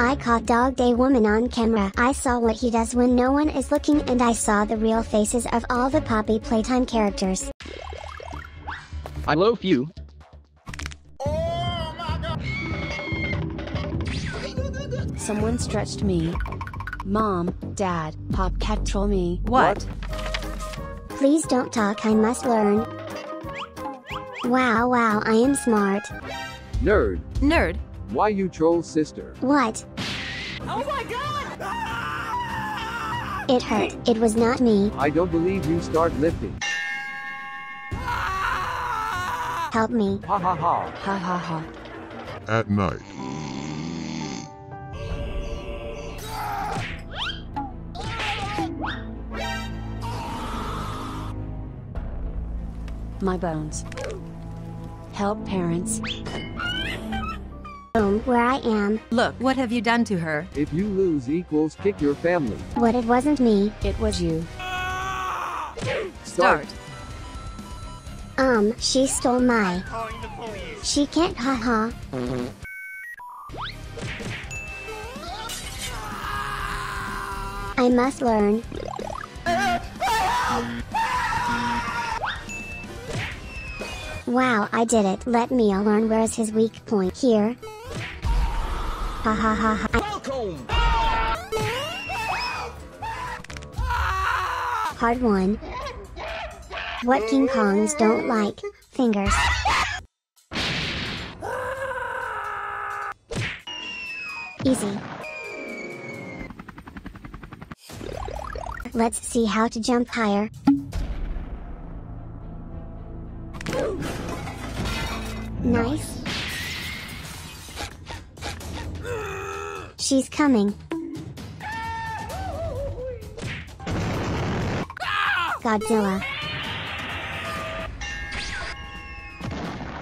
I caught Dog Day Woman on camera. I saw what he does when no one is looking and I saw the real faces of all the Poppy Playtime characters. I loaf you. Someone stretched me. Mom, Dad, Pop Cat troll me. What? Please don't talk, I must learn. Wow, wow, I am smart. Nerd, Nerd. why you troll sister? What? Oh my god! It hurt. It was not me. I don't believe you start lifting. Help me. Ha ha ha. Ha ha ha. At night. My bones. Help parents. Home, where I am. Look, what have you done to her? If you lose equals kick your family. What it wasn't me. It was you. Start. Um, she stole my. She can't, haha. -Ha. I must learn. Wow, I did it. Let me learn where's his weak point. Here. Ha ha ha ha. Hard one. What King Kongs don't like? Fingers. Easy. Let's see how to jump higher. Nice. She's coming. Godzilla.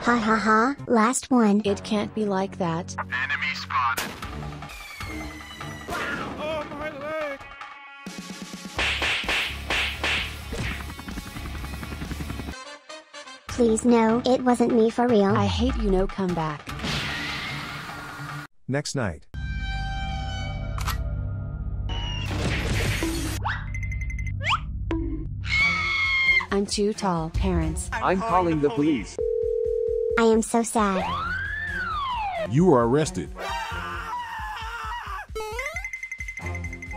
Ha ha ha, last one. It can't be like that. Oh, Please no, it wasn't me for real. I hate you no come back. Next night. I'm too tall, parents. I'm calling the police. I am so sad. You are arrested.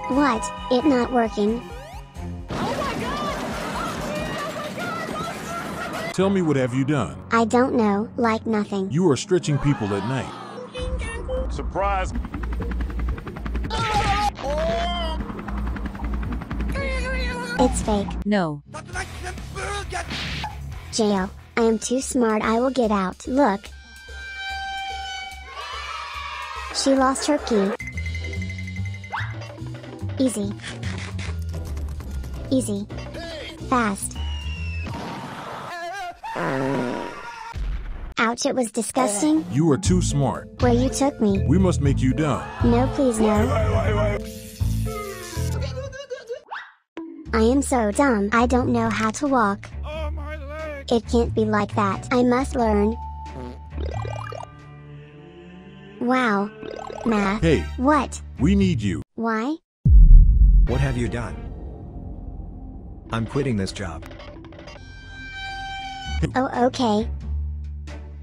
What? It not working? Tell me what have you done? I don't know, like nothing. You are stretching people at night. Surprise! It's fake. No. Jail. I am too smart, I will get out. Look. She lost her key. Easy. Easy. Fast. Ouch, it was disgusting. You are too smart. Where you took me. We must make you dumb. No, please, no. I am so dumb. I don't know how to walk. It can't be like that. I must learn. Wow. Math. Hey, What? we need you. Why? What have you done? I'm quitting this job. Oh, okay.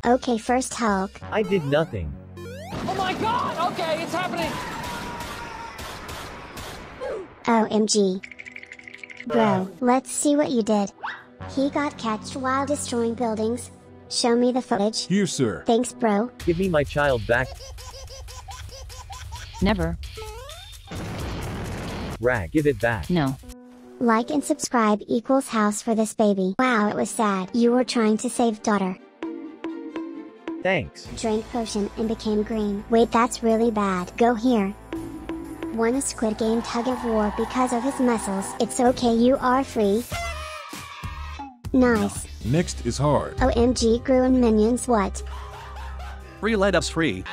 Okay, first Hulk. I did nothing. Oh my god! Okay, it's happening! OMG. Bro, let's see what you did. He got catched while destroying buildings. Show me the footage. Here, sir. Thanks, bro. Give me my child back. Never. Rag, give it back. No. Like and subscribe equals house for this baby. Wow, it was sad. You were trying to save daughter. Thanks. Drank potion and became green. Wait, that's really bad. Go here. Won a Squid Game tug of war because of his muscles. It's okay, you are free. Nice. Next is hard. OMG grew in minions what? Free let ups free.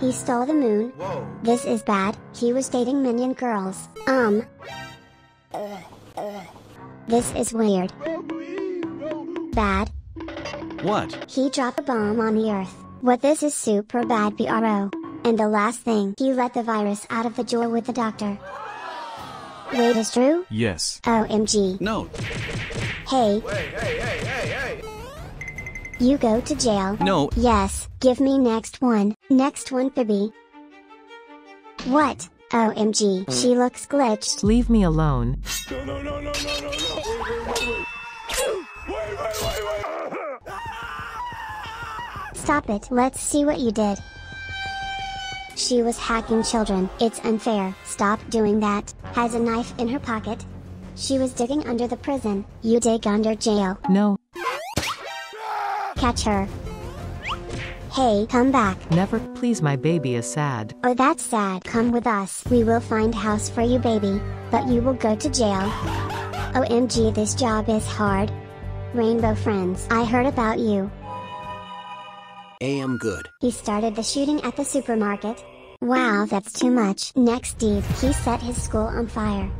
He stole the moon. Whoa. This is bad. He was dating minion girls. Um. This is weird. Bad. What? He dropped a bomb on the earth. What this is super bad BRO. And the last thing, he let the virus out of the jaw with the doctor. Wait, is true? Yes. OMG. No. Hey. Hey, hey, hey, hey, You go to jail. No. Yes, give me next one. Next one, Phoebe. What? OMG, she looks glitched. Leave me alone. No, no, no, no, no, no, no. Wait, wait, wait, wait. Wait, wait, wait, wait. Stop it. Let's see what you did. She was hacking children. It's unfair. Stop doing that. Has a knife in her pocket. She was digging under the prison. You dig under jail. No, Catch her. Hey, come back. never. Please, my baby is sad. Oh, that's sad. Come with us. We will find house for you, baby. But you will go to jail. OMG, this job is hard. Rainbow Friends, I heard about you. AM good. He started the shooting at the supermarket. Wow, that's too much. Next deed, he set his school on fire.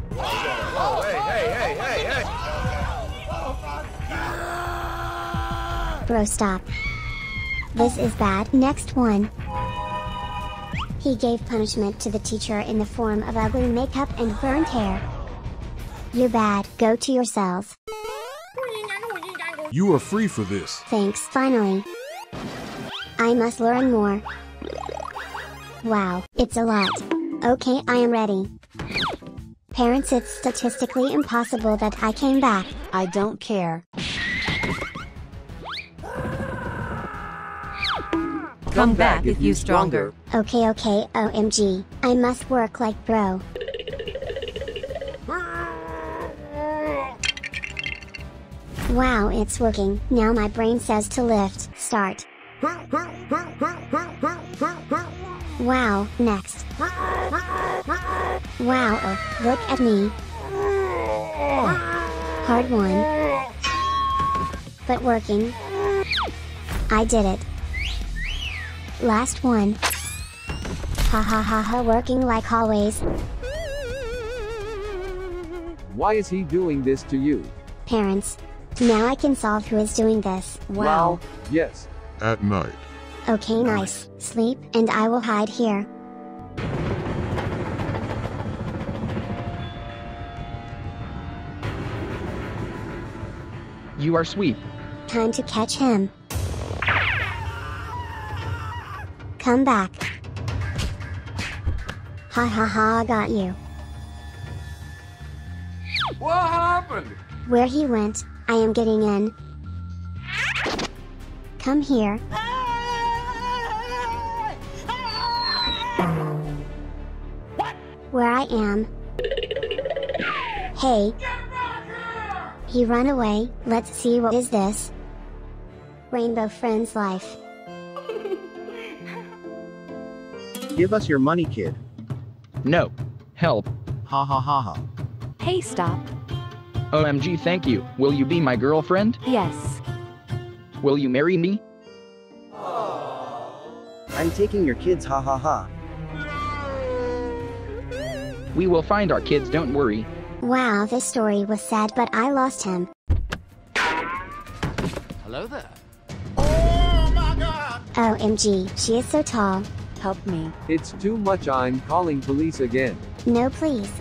Bro, stop. This is bad. Next one. He gave punishment to the teacher in the form of ugly makeup and burned hair. You're bad. Go to your cells. You are free for this. Thanks, finally. I must learn more. Wow, it's a lot. Okay, I am ready. Parents, it's statistically impossible that I came back. I don't care. Come back if you stronger. Okay, okay, OMG. I must work like bro. Wow, it's working. Now my brain says to lift. Start. Wow, next. Wow, oh, look at me. Hard one. But working. I did it. Last one. Ha ha ha ha, working like always. Why is he doing this to you? Parents. Now I can solve who is doing this. Wow. Yes. At night. Okay, nice. Sleep, and I will hide here. You are sweet. Time to catch him. Come back. Ha ha ha, I got you. What happened? Where he went, I am getting in. Come here. What? Where I am. Hey. He run away. Let's see what is this. Rainbow Friends Life. Give us your money, kid. No. Help. Ha ha ha ha. Hey, stop. OMG, thank you. Will you be my girlfriend? Yes. Will you marry me? I'm taking your kids, ha ha ha. We will find our kids, don't worry. Wow, this story was sad, but I lost him. Hello there. Oh my god! OMG, she is so tall. Help me. It's too much. I'm calling police again. No, please.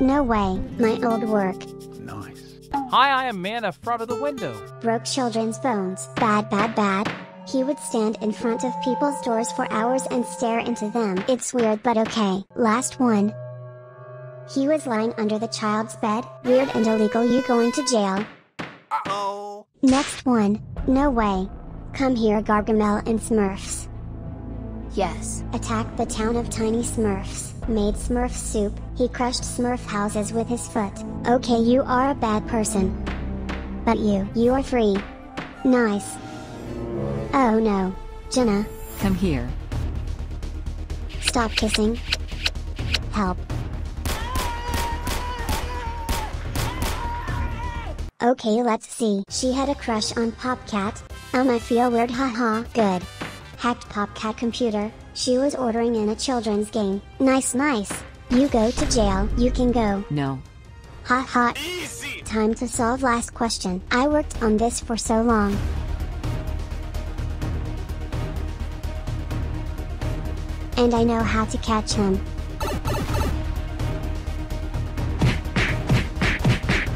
No way, my old work. Hi, I am man in front of the window. Broke children's bones. Bad, bad, bad. He would stand in front of people's doors for hours and stare into them. It's weird, but okay. Last one. He was lying under the child's bed. Weird and illegal. You going to jail. Uh-oh. Next one. No way. Come here, Gargamel and Smurfs. Yes. Attacked the town of tiny Smurfs. Made Smurf soup. He crushed Smurf houses with his foot. Okay, you are a bad person. But you, you are free. Nice. Oh no. Jenna, Come here. stop kissing. Help. Okay, let's see. She had a crush on Popcat. Um, I feel weird, haha. Good hacked Popcat computer, she was ordering in a children's game. Nice nice. You go to jail, you can go. No. Hot hot. Easy. Time to solve last question. I worked on this for so long. And I know how to catch him.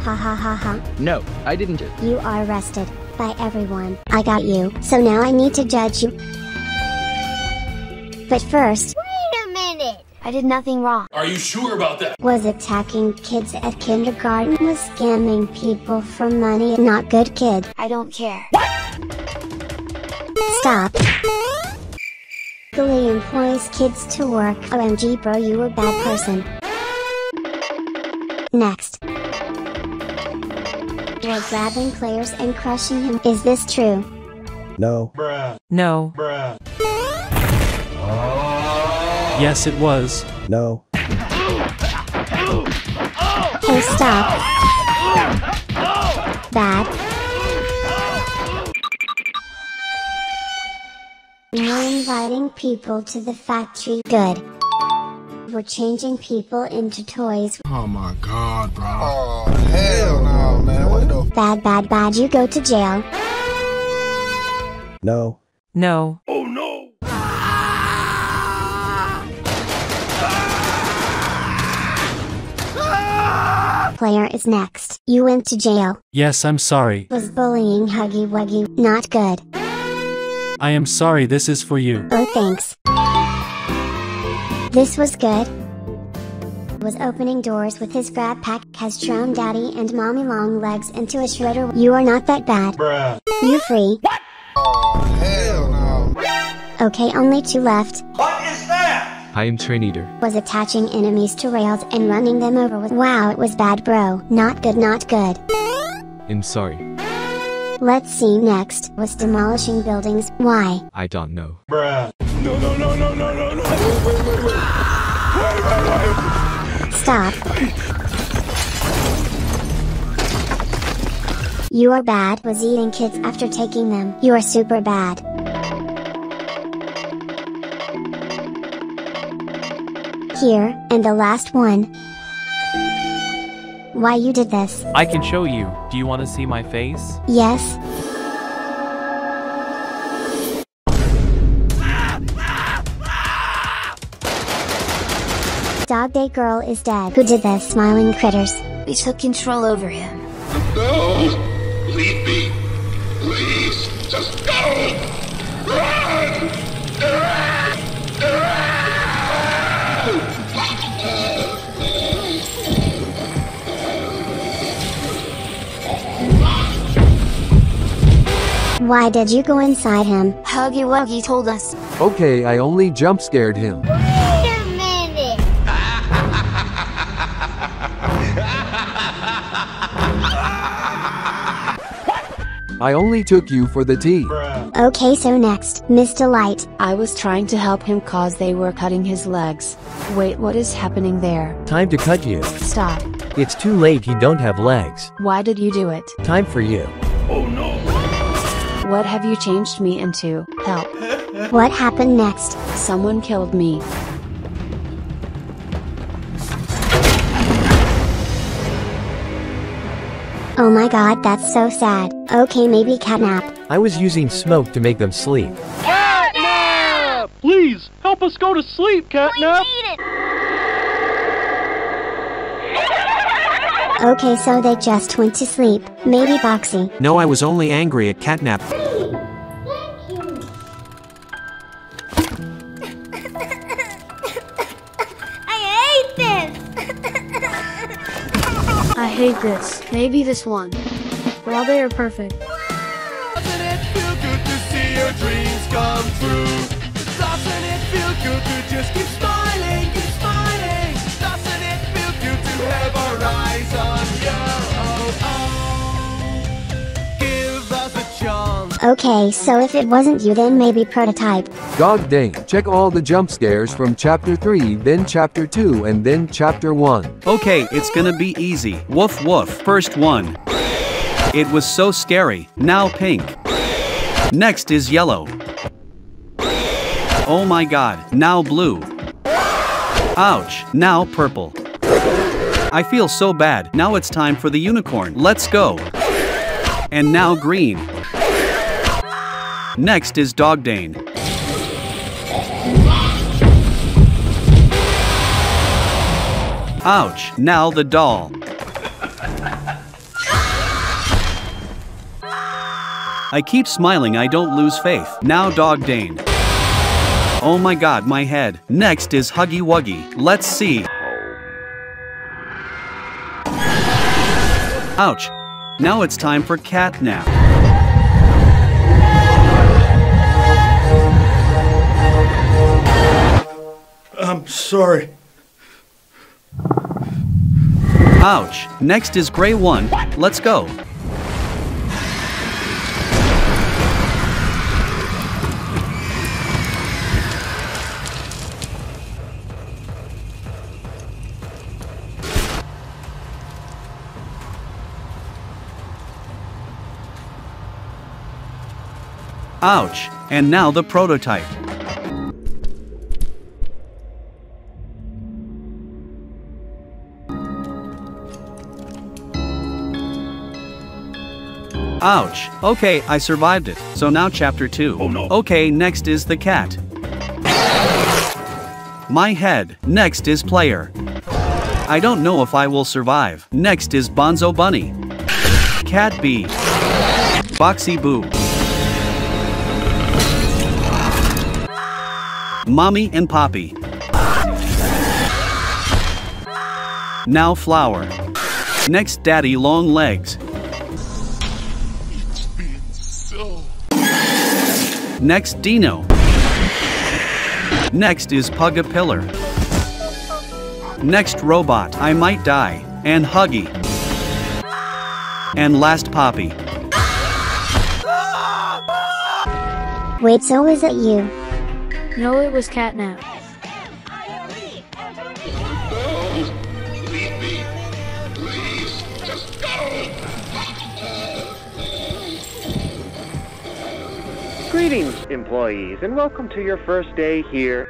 Ha ha ha ha. No, I didn't. You are arrested by everyone. I got you. So now I need to judge you. But first, Wait a minute! I did nothing wrong. Are you sure about that? was attacking kids at kindergarten, was scamming people for money, not good kid. I don't care. Stop. Legally employs kids to work. OMG bro you a bad person. Next. You're grabbing players and crushing him. Is this true? No. Bruh. No. Yes, it was. No. Hey stop. Bad. We're inviting people to the factory. Good. We're changing people into toys. Oh my god, bro. Oh, hell no, man. What the Bad, bad, bad. You go to jail. No. No. Oh, Player is next. You went to jail. Yes, I'm sorry. Was bullying Huggy Wuggy. Not good. I am sorry this is for you. Oh, thanks. This was good. Was opening doors with his grab pack, has drowned daddy and mommy long legs into a shredder. You are not that bad. Bruh. You free. Oh, hell no. Okay, only two left. I am Train Eater. Was attaching enemies to rails and running them over with. Wow, it was bad, bro. Not good, not good. I'm sorry. Let's see next. Was demolishing buildings. Why? I don't know. Bruh. No, no, no, no, no, no, no. Wait, wait, wait, wait. Wait, wait, wait. Stop. You are bad. Was eating kids after taking them. You are super bad. Here, and the last one. Why you did this? I can show you. Do you want to see my face? Yes? Dog Day Girl is dead. Who did this? Smiling critters. We took control over him. No! Leave me! Please! Just go! Why did you go inside him? Huggy Wuggy told us. Okay, I only jump scared him. Wait a minute! I only took you for the tea. Okay, so next, Miss Delight. I was trying to help him cause they were cutting his legs. Wait, what is happening there? Time to cut you. Stop. It's too late, you don't have legs. Why did you do it? Time for you. Oh no! What have you changed me into? Help. What happened next? Someone killed me. Oh my god, that's so sad. Okay, maybe catnap. I was using smoke to make them sleep. Catnap! Please, help us go to sleep, Catnap! Okay, so they just went to sleep. Maybe Boxy. No, I was only angry at Catnap. I hate this! I hate this. Maybe this one. Well, they are perfect. Doesn't it feel good to see your dreams come true? Doesn't it feel good to just keep smiling, Okay, so if it wasn't you, then maybe Prototype. God dang, Check all the jump scares from chapter 3, then chapter 2, and then chapter 1. Okay, it's gonna be easy. Woof woof. First one. It was so scary. Now pink. Next is yellow. Oh my god, now blue. Ouch, now purple. I feel so bad. Now it's time for the unicorn. Let's go. And now green. Next is Dogdane. Ouch, now the doll. I keep smiling I don't lose faith. Now Dogdane. Oh my god, my head. Next is Huggy Wuggy. Let's see. Ouch. Now it's time for cat nap. I'm sorry. Ouch. Next is Gray 1. Let's go. Ouch. And now the prototype. Ouch. Okay, I survived it. So now chapter 2. Oh no. Okay, next is the cat. My head. Next is player. I don't know if I will survive. Next is Bunzo Bunny. Cat B. Boxy Boo. Mommy and Poppy. Now Flower. Next Daddy Long Legs. Next Dino. Next is Pugapillar. Next Robot, I Might Die, and Huggy. And last Poppy. Wait, so is it you? No, it was catnap. Greetings, employees, and welcome to your first day here.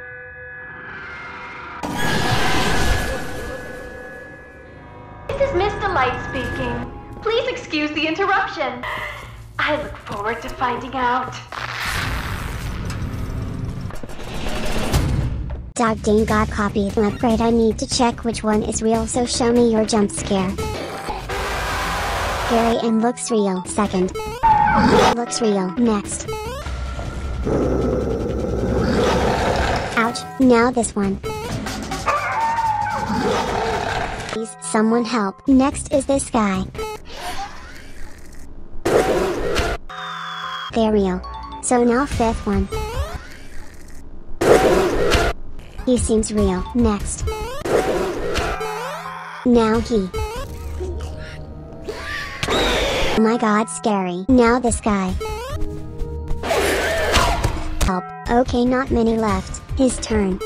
This is Miss Delight speaking. Please excuse the interruption. I look forward to finding out. Dog Dane got copied an upgrade. I need to check which one is real, so show me your jump scare. Scary and looks real. Second. Looks real. Next. Now this one. Please, someone help. Next is this guy. They're real. So now fifth one. He seems real. Next. Now he. Oh my god, scary. Now this guy. Help. Okay, not many left. His turn.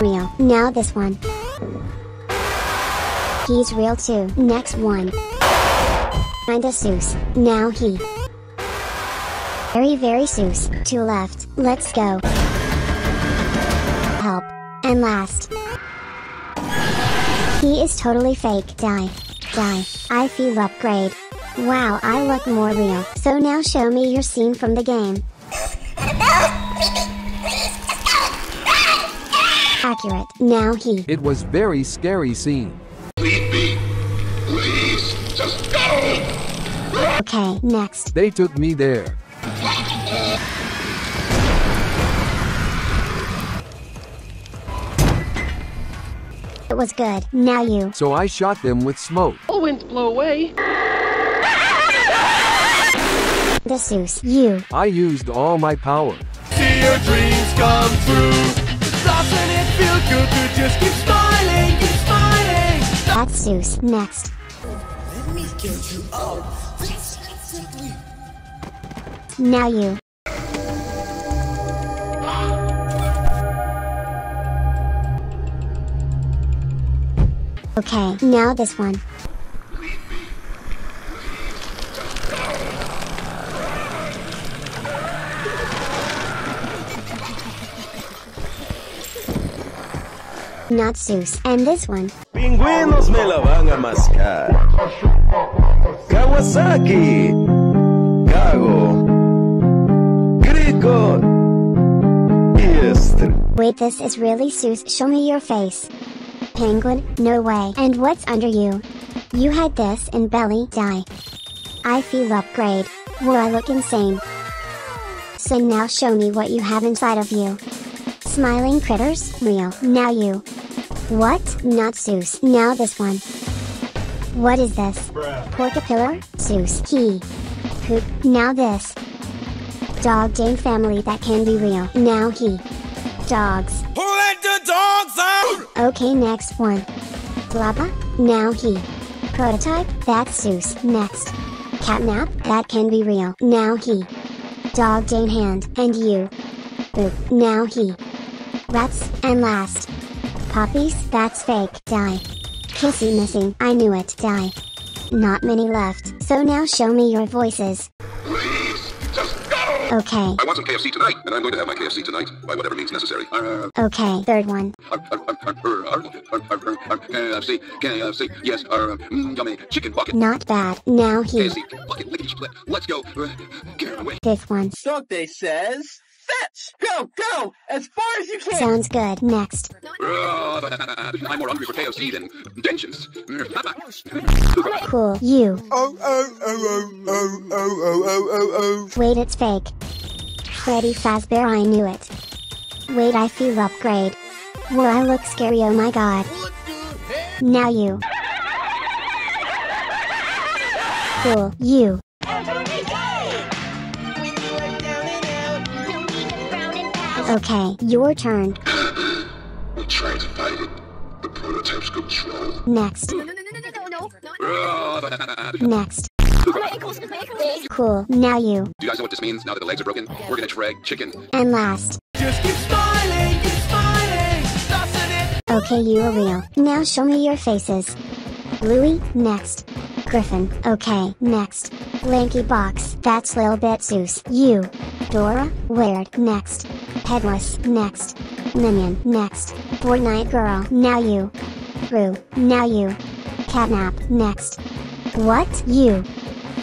Real. Now this one. He's real too. Next one. Kinda Seuss. Now he. Very very Seuss. Two left. Let's go. Help. And last. He is totally fake. Die. Die. I feel upgrade. Wow, I look more real. So now show me your scene from the game. Accurate. Now he. It was very scary scene. Okay, next. They took me there. It was good. Now you. So I shot them with smoke. All winds blow away. The Seuss. You. I used all my power. See your dreams come true. Doesn't it feel good to just keep smiling, keep smiling? That's Seuss. Next. Let me get you out. Simply. Now you. Okay, now this one. not Zeus. And this one. Pingüinos me la van a mascar. Kawasaki. Kago. Wait, this is really Zeus. Show me your face. Penguin, no way. And what's under you? You had this in belly, die. I feel upgrade. Will I look insane? So now show me what you have inside of you. Smiling critters, real. Now you. What? Not Zeus. Now this one. What is this? Porcapillar? Zeus. He. Poop. Now this. Dog Dane family that can be real. Now he. Dogs. Who let the dogs out? Okay, next one. Blabba. Now he. Prototype. That's Zeus. Next. Catnap. That can be real. Now he. Dog Dane hand. And you. Boop. Now he. Rats. And last. Poppies. That's fake. Die. Kissy missing. I knew it. Die. Not many left. So now show me your voices. Okay. I want some KFC tonight, and I'm going to have my KFC tonight by whatever means necessary. Uh, Okay, third one. Uh, uh, uh, KFC, KFC, yes, uh, mm, yummy chicken bucket. Not bad. Now he. KFC bucket, lickety split. Let's go. Uh, get away. Fifth one. Dante says, fetch! Go, go! As far as you can! Sounds good. Next. I'm more hungry for KFC than densions. Cool. You. Oh, oh, oh, oh, oh, oh, oh, oh, oh, oh, Wait, it's fake. Freddy Fazbear, I knew it. Wait, I feel upgrade. Will I look scary? Oh my god. Now you. Cool. You. Okay, your turn. We tried to fight it. The prototype's control. Next. Next. Cool. Now you. Do you guys know what this means now that the legs are broken? We're gonna drag chicken. And last. Just keep smiling, keep smiling, doesn't it? Okay, you are real. Now show me your faces. Louie, next. Griffin, okay, next. Lanky Box, that's Lil Bit Zeus. You. Dora, weird, next. Headless, next. Minion, next. Fortnite Girl, now you. Rue, now you. Catnap, next. What? You.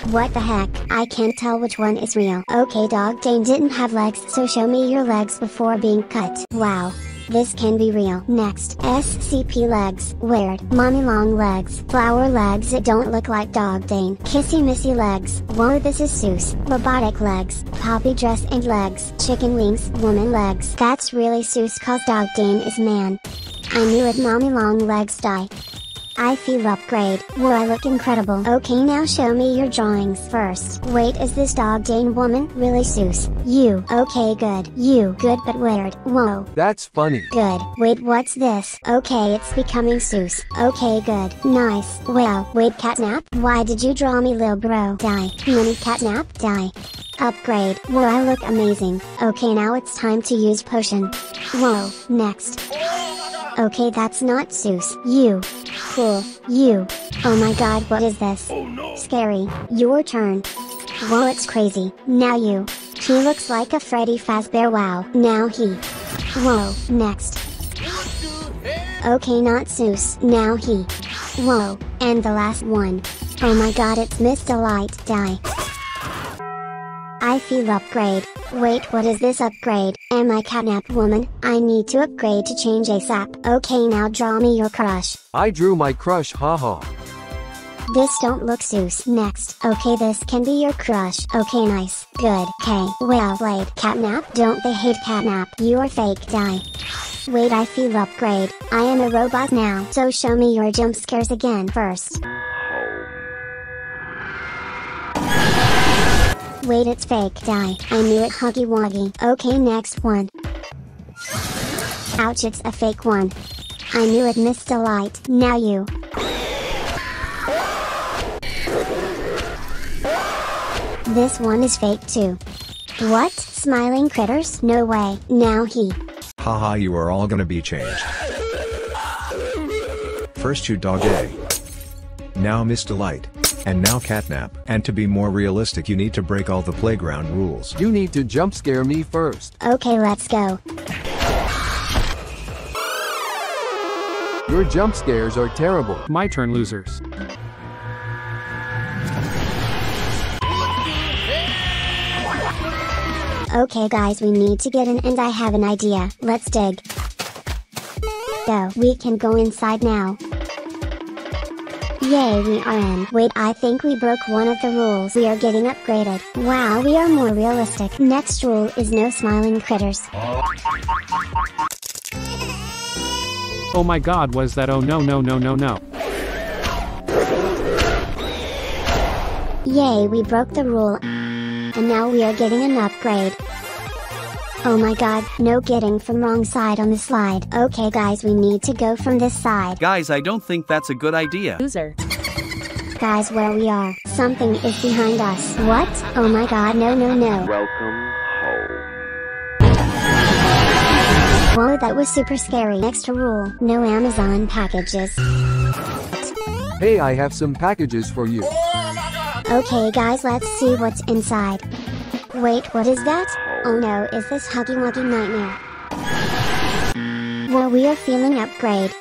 What the heck? I can't tell which one is real. Okay, Dog Dane didn't have legs, so show me your legs before being cut. Wow. This can be real. Next, SCP legs. Weird. Mommy long legs. Flower legs. that don't look like Dog Dane. Kissy missy legs. Whoa, this is Zeus. Robotic legs. Poppy dress and legs. Chicken wings. Woman legs. That's really Zeus cause Dog Dane is man. I knew it. Mommy long legs die. I feel upgrade. Will I look incredible? Okay, now show me your drawings first. Wait, is this dog Dane woman really Zeus? You. Okay, good. You. Good but weird. Whoa. That's funny. Good. Wait, what's this? Okay, it's becoming Zeus. Okay, good. Nice. Well, wait, catnap? Why did you draw me, lil bro? Die. Mini catnap? Die. Upgrade. Will I look amazing? Okay, now it's time to use potion. Whoa. Next. Okay, that's not Zeus. You. Cool. You. Oh my god, what is this? Oh no. Scary. Your turn. Whoa, it's crazy. Now you. He looks like a Freddy Fazbear. Wow. Now he. Whoa. Next. Okay, not Zeus. Now he. Whoa. And the last one. Oh my god, it's Miss Delight. Die. I feel upgrade. Wait, what is this upgrade? Am I catnap woman? I need to upgrade to change ASAP. Okay, now draw me your crush. I drew my crush, haha. This don't look Zeus. Next. Okay, this can be your crush. Okay, nice. Good. Okay. Well played. Catnap? Don't they hate catnap? You are fake. Die. Wait, I feel upgrade. I am a robot now. So show me your jump scares again first. Wait, it's fake. Die. I knew it. Huggy Wuggy. Okay, next one. Ouch, it's a fake one. I knew it. Miss Delight. Now you. This one is fake too. What? Smiling critters? No way. Now he. Haha, you are all gonna be changed. First you dog A. Now Miss Delight. And now Catnap. And to be more realistic you need to break all the playground rules. You need to jump scare me first. Okay, let's go. Your jump scares are terrible. My turn, losers. Okay guys we need to get in and I have an idea, let's dig. Go, we can go inside now. Yay we are in. Wait I think we broke one of the rules. We are getting upgraded. Wow we are more realistic. Next rule is no smiling critters. Oh my god, was that? Oh no, no, no, no, no. Yay we broke the rule. And now we are getting an upgrade. Oh my god, no getting from wrong side on the slide. Okay guys we need to go from this side. Guys, I don't think that's a good idea. Loser. Guys where we are, something is behind us. What? Oh my god no no no. Welcome home. Whoa that was super scary. Next rule, no Amazon packages. Hey I have some packages for you. Okay guys let's see what's inside. Wait what is that? Oh no is this Huggy Wuggy Nightmare? Well we are feeling upgrade.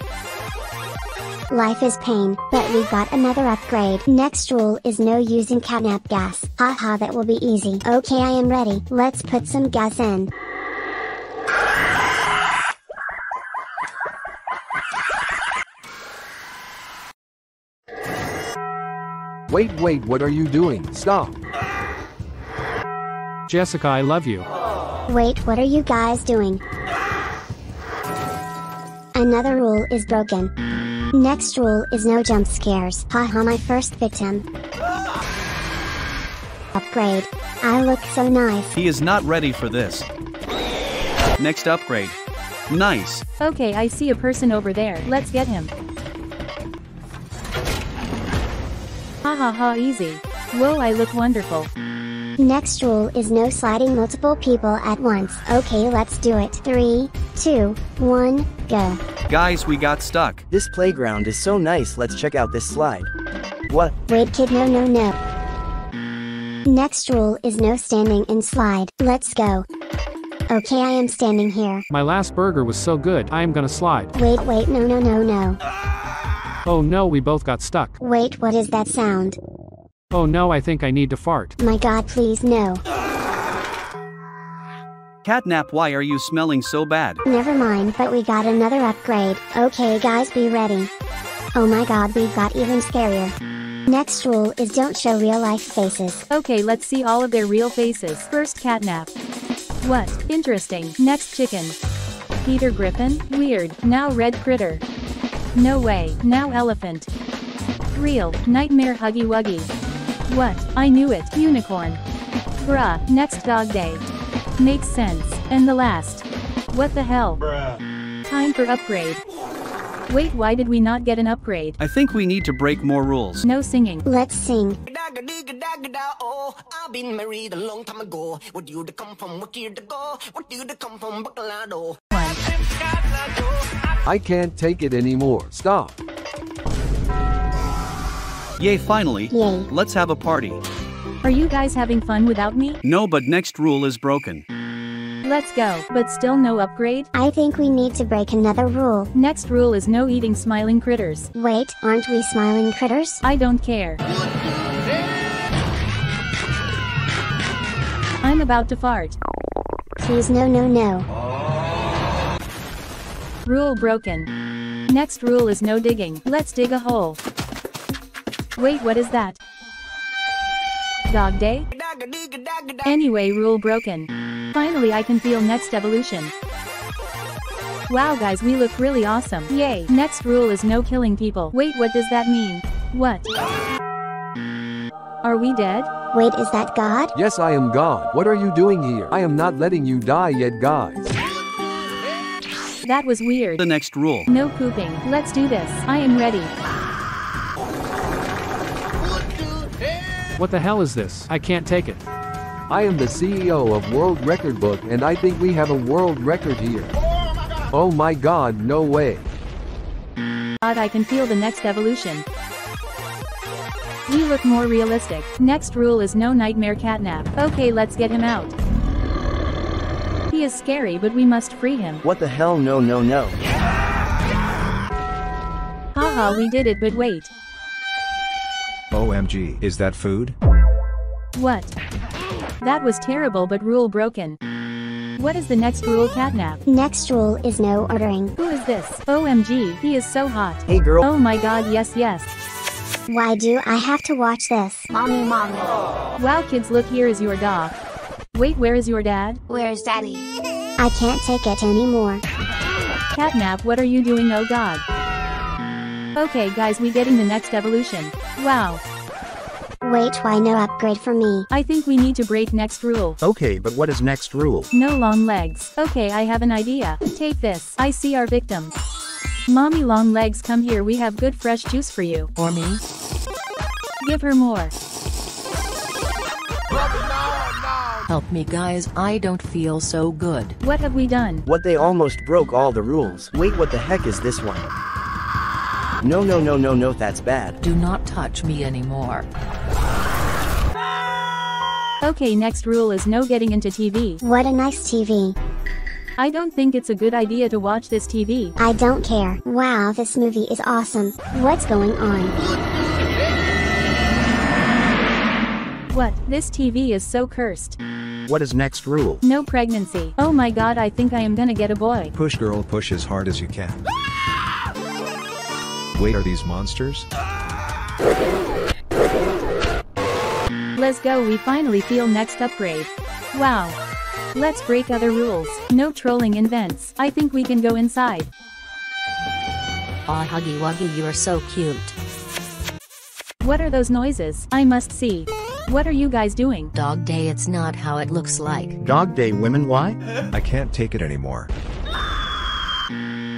Life is pain, but we got another upgrade. Next rule is no using catnap gas. Haha that will be easy. Okay I am ready. Let's put some gas in. Wait wait what are you doing? Stop. Jessica, I love you. Wait what are you guys doing? Another rule is broken. Next rule is no jump scares. Haha my first victim. Upgrade. I look so nice. He is not ready for this. Next upgrade. Nice. Okay, I see a person over there. Let's get him. Ha ha ha, easy. Whoa, I look wonderful. Next rule is no sliding multiple people at once. Okay, let's do it. Three, two, one, go. Guys, we got stuck. This playground is so nice, let's check out this slide. What? Wait kid no no no. Next rule is no standing in slide. Let's go. Okay I am standing here. My last burger was so good, I am gonna slide. Wait wait no no no no. Oh no, we both got stuck. Wait what is that sound? Oh no, I think I need to fart. My god please no. Catnap, why are you smelling so bad? Never mind but we got another upgrade. Okay guys be ready. Oh my god we got even scarier. Next rule is don't show real life faces. Okay, let's see all of their real faces. First catnap. What? Interesting. Next chicken. Peter Griffin? Weird. Now red critter. No way. Now elephant. Real. Nightmare Huggy Wuggy. What? I knew it. Unicorn. Bruh. Next dog day. Makes sense. And the last. What the hell? Time for upgrade. Wait, why did we not get an upgrade? I think we need to break more rules. No singing. Let's sing. Oh, I've been married a long time ago. Where do you come from? Where do you go? Where do you come from? Bacolado. I can't take it anymore. Stop. Yay, finally. Yay. Let's have a party. Are you guys having fun without me? No, but next rule is broken. Let's go. But still no upgrade? I think we need to break another rule. Next rule is no eating smiling critters. Wait, aren't we smiling critters? I don't care. I'm about to fart. Please no no no. Rule broken. Next rule is no digging. Let's dig a hole. Wait, what is that? Dog day? Anyway, rule broken. Finally, I can feel next evolution. Wow, guys, we look really awesome. Yay. Next rule is no killing people. Wait, what does that mean? What? Are we dead? Wait, is that God? Yes I am God. What are you doing here? I am not letting you die yet guys. That was weird. The next rule. No pooping. Let's do this. I am ready. What the hell is this? I can't take it. I am the CEO of World Record Book and I think we have a world record here. Oh my god, no way. God, I can feel the next evolution. We look more realistic. Next rule is no nightmare catnap. Okay, let's get him out. He is scary, but we must free him. What the hell? No, no, no. Haha we did it but wait. OMG, is that food? What? That was terrible but rule broken. What is the next rule catnap? Next rule is no ordering. Who is this? OMG, he is so hot. Hey girl. Oh my god yes yes. Why do I have to watch this? Mommy, mommy. Wow kids look here is your dog. Wait where is your dad? Where's daddy? I can't take it anymore. Catnap what are you doing oh god. Okay guys we getting the next evolution. Wow. Wait why no upgrade for me? I think we need to break next rule. Okay, but what is next rule? No long legs. Okay I have an idea. Take this. I see our victim. Mommy long legs come here we have good fresh juice for you. Or me? Give her more. Help me guys, I don't feel so good. What have we done? What they almost broke all the rules. Wait, what the heck is this one? No, no, no, no, no, that's bad. Do not touch me anymore. Okay next rule is no getting into TV. What a nice TV. I don't think it's a good idea to watch this TV. I don't care. Wow, this movie is awesome. What's going on? What? This TV is so cursed. What is next rule? No pregnancy. Oh my god I think I am gonna get a boy. Push girl push as hard as you can. Wait are these monsters? Let's go we finally feel next upgrade. Wow. Let's break other rules. No trolling in vents. I think we can go inside. Aw Huggy Wuggy you're so cute. What are those noises? I must see. What are you guys doing? Dog day it's not how it looks like. Dog day women why? I can't take it anymore.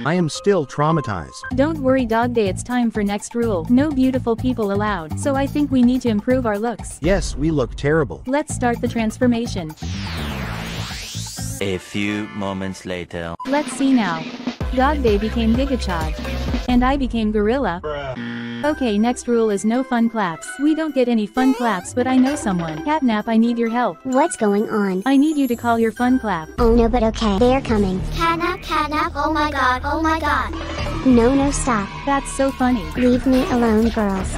I am still traumatized. Don't worry dog day it's time for next rule. No beautiful people allowed. So I think we need to improve our looks. Yes, we look terrible. Let's start the transformation. A few moments later. Let's see now. Dog Day became Gigachad. And I became Gorilla. Okay next rule is no fun claps. We don't get any fun claps but I know someone. Catnap I need your help. What's going on? I need you to call your fun clap. Oh no but okay. They're coming. Catnap, catnap, oh my god, oh my god. No no stop. That's so funny. Leave me alone girls.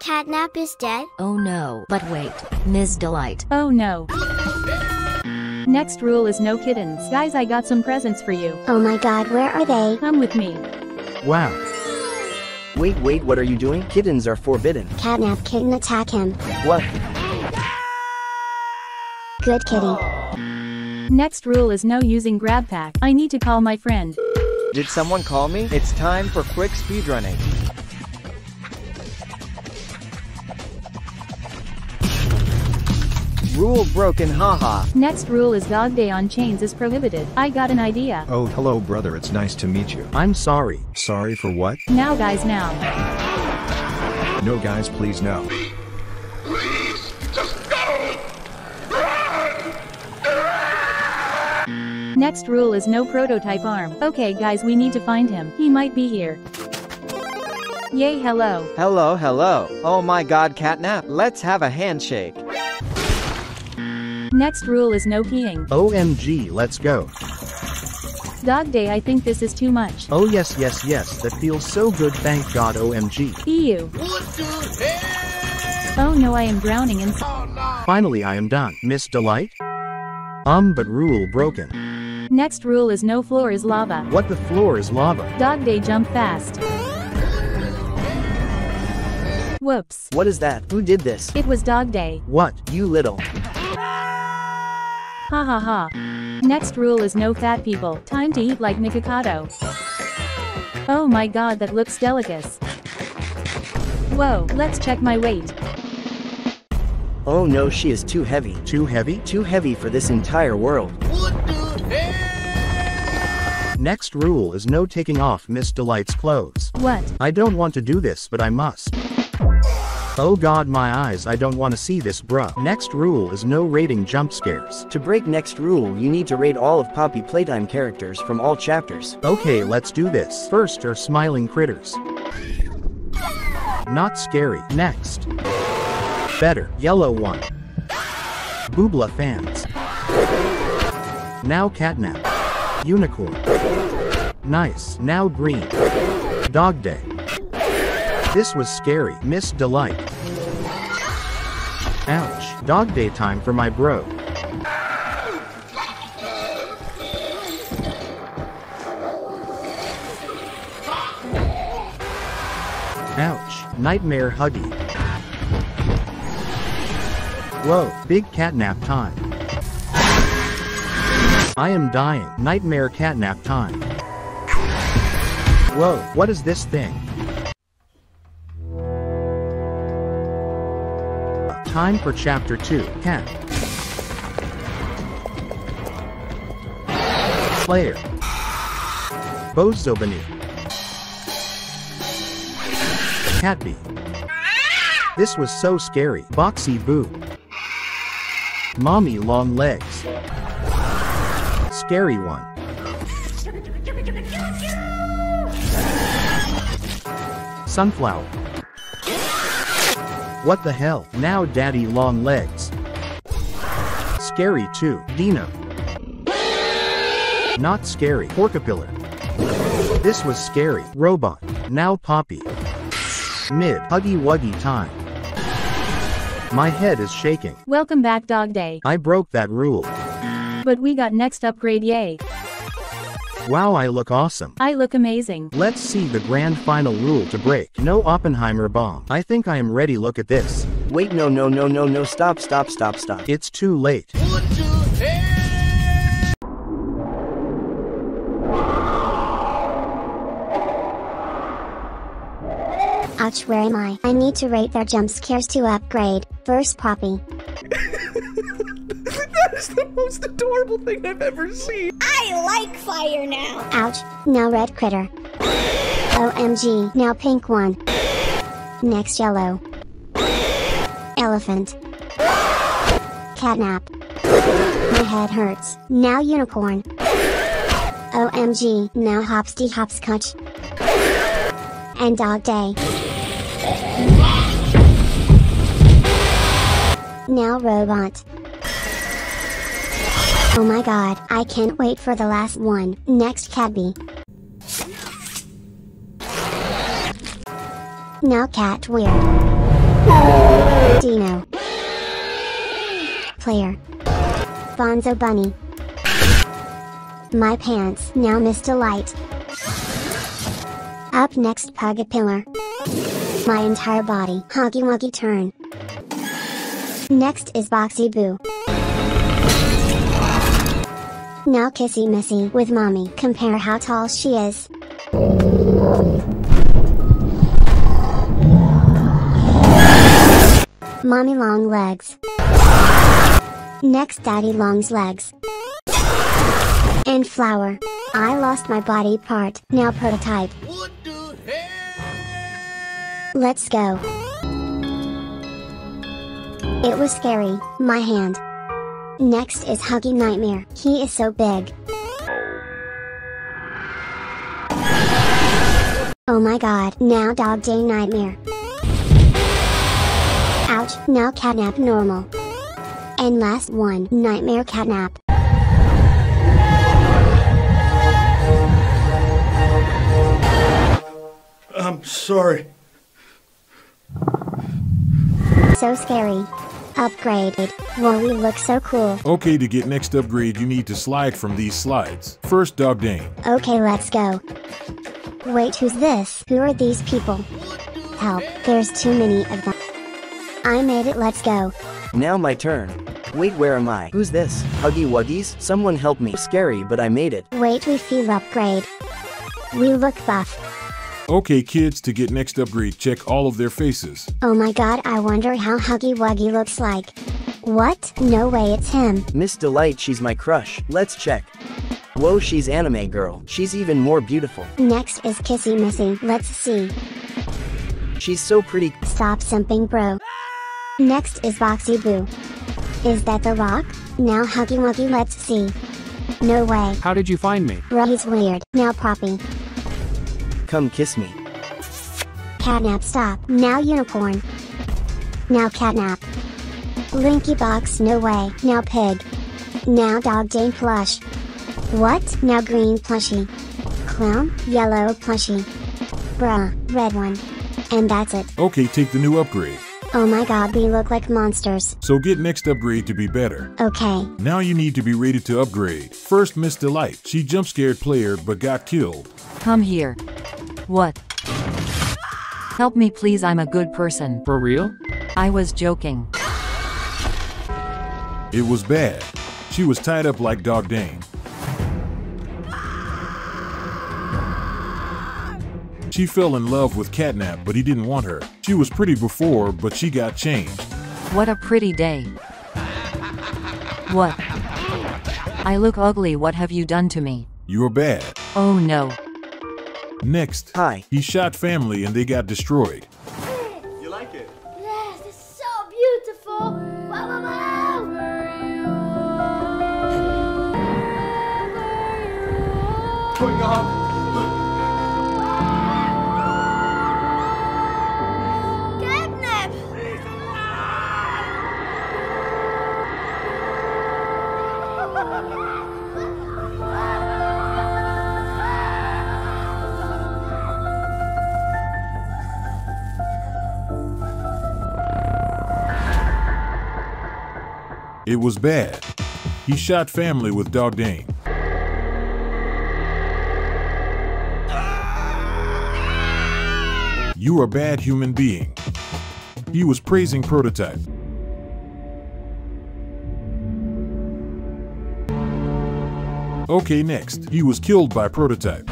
Catnap is dead? Oh no. But wait, Ms. Delight. Oh no. Next rule is no kittens. Guys I got some presents for you. Oh my god where are they? Come with me. Wow. Wait, wait, what are you doing? Kittens are forbidden. Catnap kitten attack him. What? Good kitty. Next rule is no using grab pack. I need to call my friend. Did someone call me? It's time for quick speedrunning. Rule broken haha. Next rule is dog day on chains is prohibited. I got an idea. Oh hello brother it's nice to meet you. I'm sorry. Sorry for what? Now guys now. No guys please no. Please, just go! Run! Next rule is no prototype arm. Okay guys we need to find him. He might be here. Yay hello. Hello, hello. Oh my god, Catnap. Let's have a handshake. Next rule is no peeing. OMG, let's go. Dog day I think this is too much. Oh yes, yes, yes, that feels so good thank god OMG. EU. Oh no I am drowning in Finally I am done. Miss Delight? Um but rule broken. Next rule is no floor is lava. What the floor is lava? Dog day jump fast. Whoops. What is that? Who did this? It was dog day. What? You little. Ha ha ha. Next rule is no fat people. Time to eat like Nikocado. Oh my god that looks delicious. Whoa, let's check my weight. Oh no, she is too heavy. Too heavy? Too heavy for this entire world. Next rule is no taking off Miss Delight's clothes. What? I don't want to do this but I must. Oh god my eyes I don't want to see this bruh. Next rule is no rating jump scares. To break next rule you need to rate all of Poppy Playtime characters from all chapters. Okay let's do this. First are smiling critters. Not scary. Next. Better. Yellow one. Boobla fans. Now catnap. Unicorn. Nice. Now green. Dog day. This was scary, Miss Delight. Ouch. Dog day time for my bro. Ouch. Nightmare Huggy. Whoa, big catnap time. I am dying. Nightmare catnap time. Whoa, what is this thing? Time for chapter 2. Cat. Slayer. Bunzo Bunny. Catbee. This was so scary. Boxy Boo. Mommy long legs. Scary one. Sunflower. What the hell? Now daddy long legs. Scary too. Dino. Not scary. Pugapillar. This was scary. Robot. Now Poppy. Mid. Huggy Wuggy time. My head is shaking. Welcome back Dog Day. I broke that rule. But we got next upgrade yay. Wow I look awesome. I look amazing. Let's see the grand final rule to break. No Oppenheimer bomb. I think I am ready look at this. Wait no no no no no stop stop stop stop. It's too late. Ouch, where am I? I need to rate their jump scares to upgrade. First Poppy. that is the most adorable thing I've ever seen. I like fire now. Ouch, now red critter. OMG, now pink one. Next yellow. Elephant. Catnap. My head hurts. Now unicorn. OMG, now hopsty hopscotch. And dog day. Now robot. Oh my god, I can't wait for the last one. Next Catbee. Now Cat Weird. Dino. Player. Bunzo Bunny. My pants. Now Miss Delight. Up next Pugapillar. My entire body. Huggy Wuggy turn. Next is Boxy Boo. Now Kissy Missy with mommy. Compare how tall she is. Mommy long legs. Next daddy long's legs. And flower. I lost my body part. Now prototype. Let's go. It was scary, my hand. Next is Huggy Nightmare. He is so big. Oh my god, now Dog Day Nightmare. Ouch, now Catnap Normal. And last one, Nightmare Catnap. I'm sorry. So scary. Upgraded. Whoa, we look so cool. Okay, to get next upgrade, you need to slide from these slides. First, Dog Dane. Okay, let's go. Wait, who's this? Who are these people? Help, there's too many of them. I made it, let's go. Now my turn. Wait, where am I? Who's this? Huggy Wuggies? Someone help me. Scary, but I made it. Wait, we feel upgrade. We look buff. Okay, kids, to get next upgrade, check all of their faces. Oh my god, I wonder how Huggy Wuggy looks like. What? No way it's him. Miss Delight, she's my crush. Let's check. Whoa, she's anime girl. She's even more beautiful. Next is Kissy Missy. Let's see. She's so pretty. Stop simping, bro. Next is Boxy Boo. Is that the rock? Now Huggy Wuggy, let's see. No way. How did you find me? Bro, he's weird. Now Poppy. Come kiss me. Catnap stop. Now Unicorn. Now Catnap. Linky Box no way. Now Pig. Now Dog Dane Plush. What? Now Green Plushie. Clown, Yellow Plushie. Bruh, Red one. And that's it. Okay, take the new upgrade. Oh my god, we look like monsters. So get next upgrade to be better. Okay. Now you need to be rated to upgrade. First, Miss Delight. She jump scared player but got killed. Come here. What? Help me please, I'm a good person. For real? I was joking. It was bad. She was tied up like Dog Dane. She fell in love with Catnap, but he didn't want her. She was pretty before, but she got changed. What a pretty day. What? I look ugly, what have you done to me? You're bad. Oh no. Next, Hi. he shot family and they got destroyed. You like it? Yes, it's so beautiful. Wow, wow, wow. Going on. It was bad. He shot family with Dog You are a bad human being. He was praising Prototype. Okay, next. He was killed by Prototype.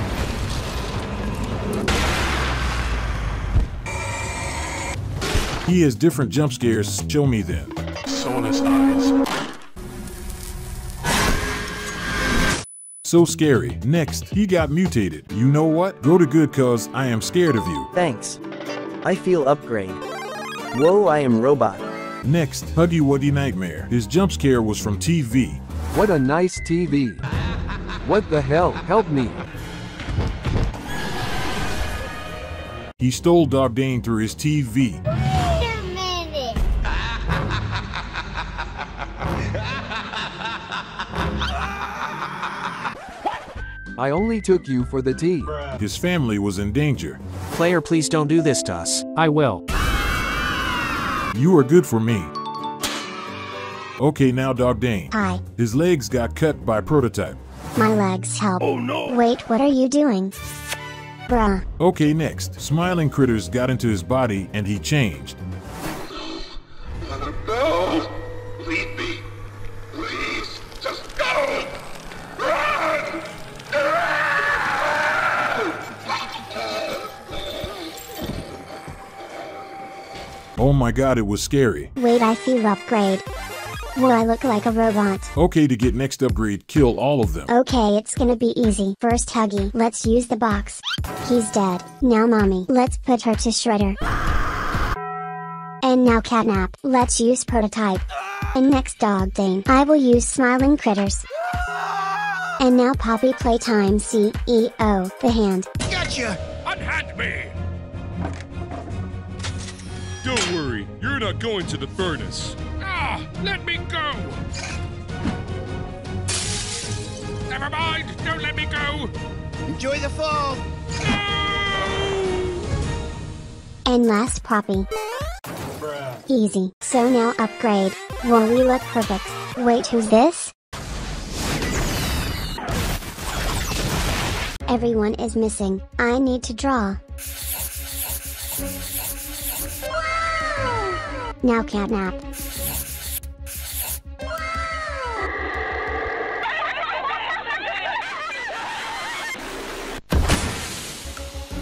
He has different jump scares. Show me eyes. So scary. Next, he got mutated. You know what? Go to good cause I am scared of you. Thanks. I feel upgrade. Whoa, I am robot. Next, Huggy Wuggy Nightmare. His jump scare was from TV. What a nice TV. What the hell? Help me. He stole Dog Dane through his TV. I only took you for the tea. His family was in danger. Player, please don't do this to us. I will. You are good for me. Okay, now Dog Dane. Hi. His legs got cut by Prototype. My legs help. Oh no. Wait, what are you doing? Bruh. Okay, next. Smiling Critters got into his body and he changed. My god, it was scary. Wait, I feel upgrade. Will I look like a robot? Okay, to get next upgrade, kill all of them. Okay, it's gonna be easy. First Huggy, let's use the box. He's dead. Now mommy, let's put her to shredder. And now catnap, let's use prototype. And next dog Dane, I will use smiling critters. And now Poppy playtime CEO, the hand. Gotcha! Unhand me! Don't worry, you're not going to the furnace. Ah! Let me go! Never mind! Don't let me go! Enjoy the fall! And last Poppy. Easy. So now upgrade. Will we look perfect? Wait, who's this? Everyone is missing. I need to draw. Now catnap.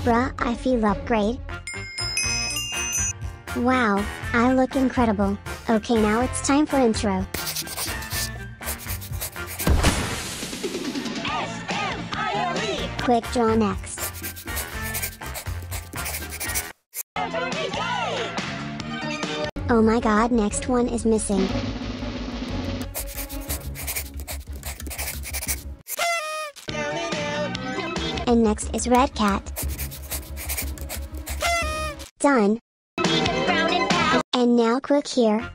Bruh, I feel upgrade. Wow, I look incredible. Okay, now it's time for intro. Quick draw next. Oh my god, next one is missing. And next is Red Cat. Done. And now quick here.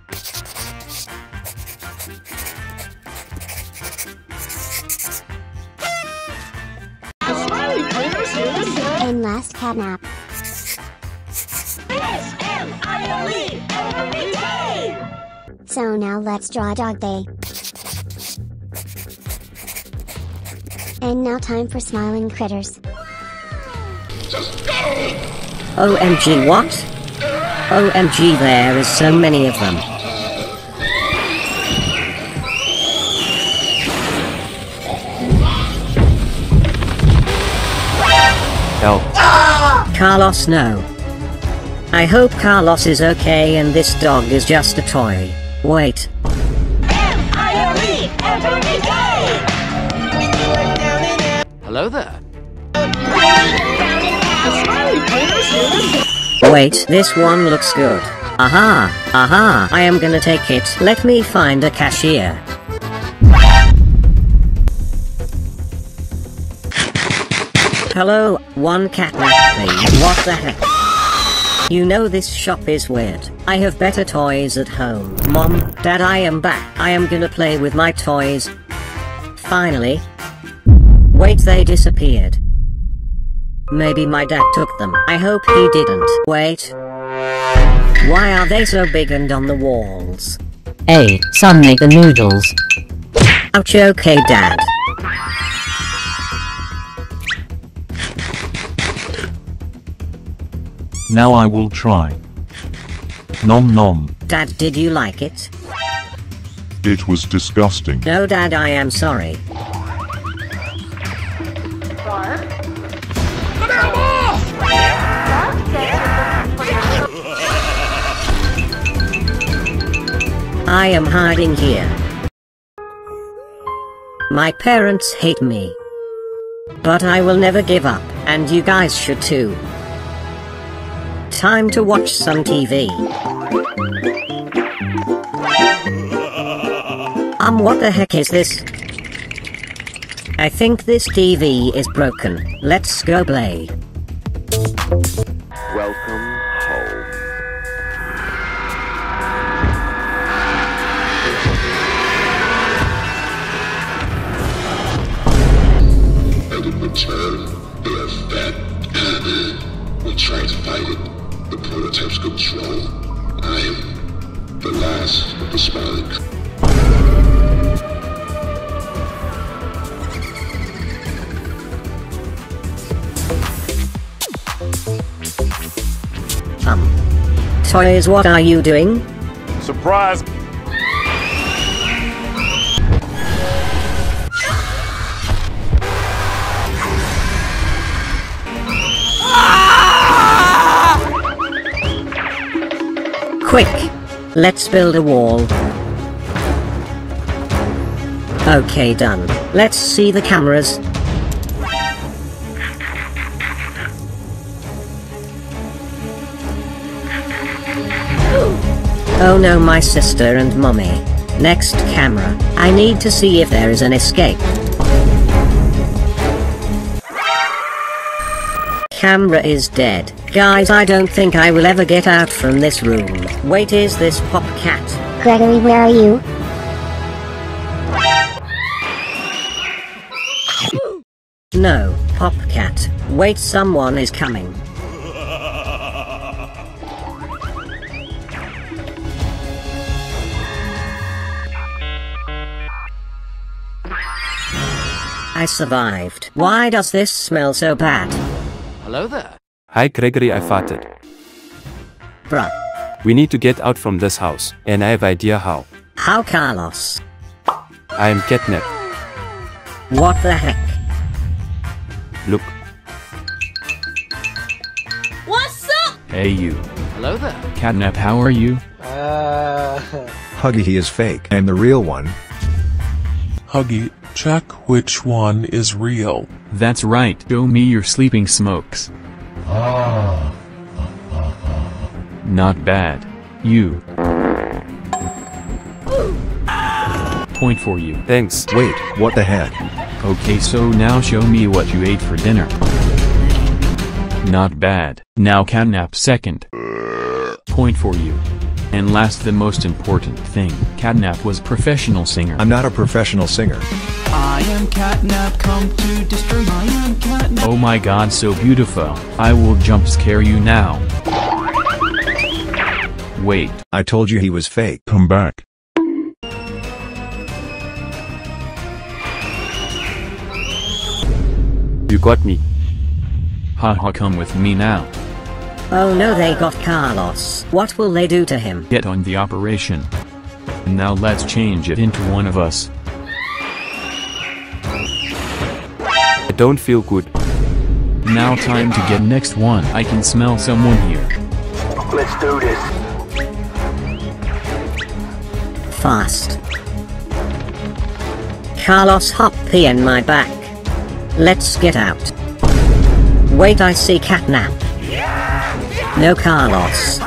And last catnap. So now let's draw Dog Day. And now time for smiling critters. OMG what? OMG there is so many of them. Help. Carlos no. I hope Carlos is okay and this dog is just a toy. Wait. Hello there. Wait, this one looks good. Aha, aha, I am gonna take it. Let me find a cashier. Hello, one cat please. What the heck? You know this shop is weird. I have better toys at home. Mom, Dad I am back. I am gonna play with my toys. Finally. Wait they disappeared. Maybe my dad took them. I hope he didn't. Wait. Why are they so big and on the walls? Hey, son make the noodles. Ouch okay dad. Now I will try. Nom nom. Dad did you like it? It was disgusting. No dad I am sorry. I am hiding here. My parents hate me. But I will never give up, and you guys should too. Time to watch some TV. Um, what the heck is this? I think this TV is broken. Let's go play. Welcome prototypes go slow. I am the last of the smiling. Um. Toys, what are you doing? Surprise! Quick! Let's build a wall. Okay, done. Let's see the cameras. Oh no, my sister and mommy. Next camera. I need to see if there is an escape. Camera is dead. Guys, I don't think I will ever get out from this room. Wait, is this Pop Cat? Gregory, where are you? No, Pop Cat. Wait, someone is coming. I survived. Why does this smell so bad? Hello there. Hi Gregory, I farted. Bruh. We need to get out from this house, and I have idea how. How Carlos? I am catnap. What the heck? Look, What's up? Hey you. Hello there. Catnap, how are you? Uh. Huggy he is fake and the real one. Huggy, check which one is real. That's right. Show me your sleeping smokes. Not bad. You. Point for you. Thanks. Wait, what the heck? Okay, so now show me what you ate for dinner. Not bad. Now catnap second. Point for you. And last the most important thing, Catnap was professional singer. I'm not a professional singer. I am Catnap, come to destroy. I am Catnap. Oh my god so beautiful. I will jump scare you now. Wait. I told you he was fake. Come back. You got me. Haha come with me now. Oh no they got Carlos. What will they do to him? Get on the operation. Now let's change it into one of us. I don't feel good. Now time to get next one. I can smell someone here. Let's do this. Fast. Carlos hop pee in my back. Let's get out. Wait I see catnap. No Carlos.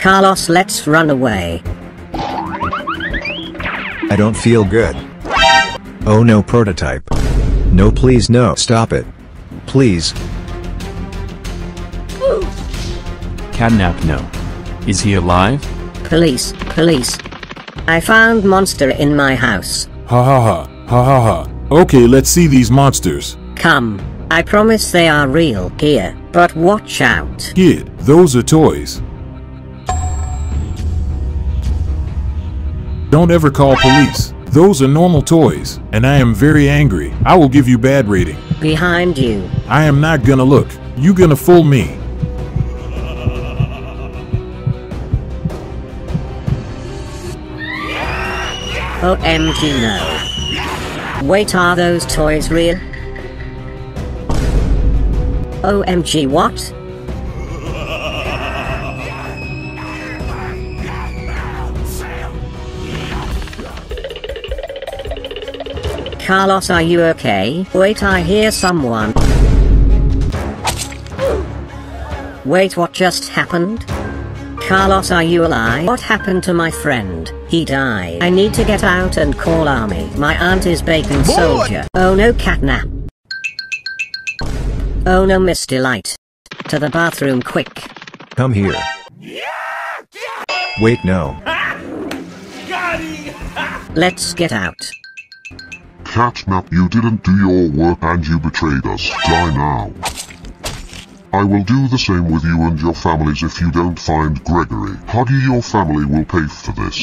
Carlos let's run away. I don't feel good. Oh no prototype. No please no stop it. Please. Catnap no. Is he alive? Police, police. I found monster in my house. Ha ha ha. Ha ha ha. Okay, let's see these monsters. Come. I promise they are real here, but watch out. Kid, those are toys. Don't ever call police. Those are normal toys, and I am very angry. I will give you bad rating. Behind you. I am not gonna look. You gonna fool me. OMG no. Wait are those toys real? OMG what? Carlos are you okay? Wait I hear someone. Wait what just happened? Carlos are you alive? What happened to my friend? He died. I need to get out and call army. My aunt is bacon soldier. Oh no catnap. Oh no Miss Delight. To the bathroom quick. Come here. Wait no. Let's get out. Catnap, you didn't do your work and you betrayed us. Die now. I will do the same with you and your families if you don't find Gregory. Huggy, your family will pay for this.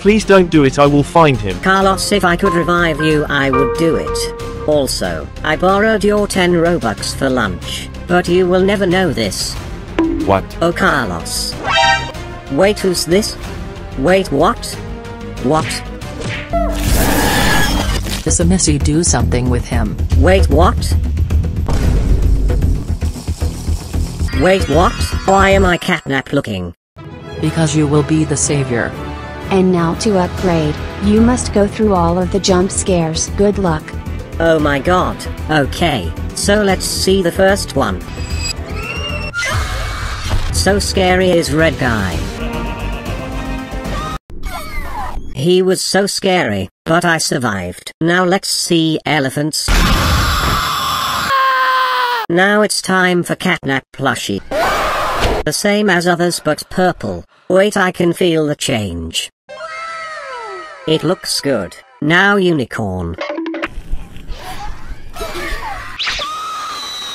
Please don't do it, I will find him. Carlos, if I could revive you, I would do it. Also, I borrowed your 10 Robux for lunch, but you will never know this. What? Oh, Carlos. Wait, who's this? Wait, what? What? Does a Missy do something with him? Wait, what? Wait, what? Why am I catnap looking? Because you will be the savior. And now to upgrade, you must go through all of the jump scares. Good luck. Oh my god. Okay, so let's see the first one. So scary is red guy. He was so scary, but I survived. Now let's see elephants. Now it's time for catnap plushie. The same as others but purple. Wait I can feel the change. It looks good. Now unicorn.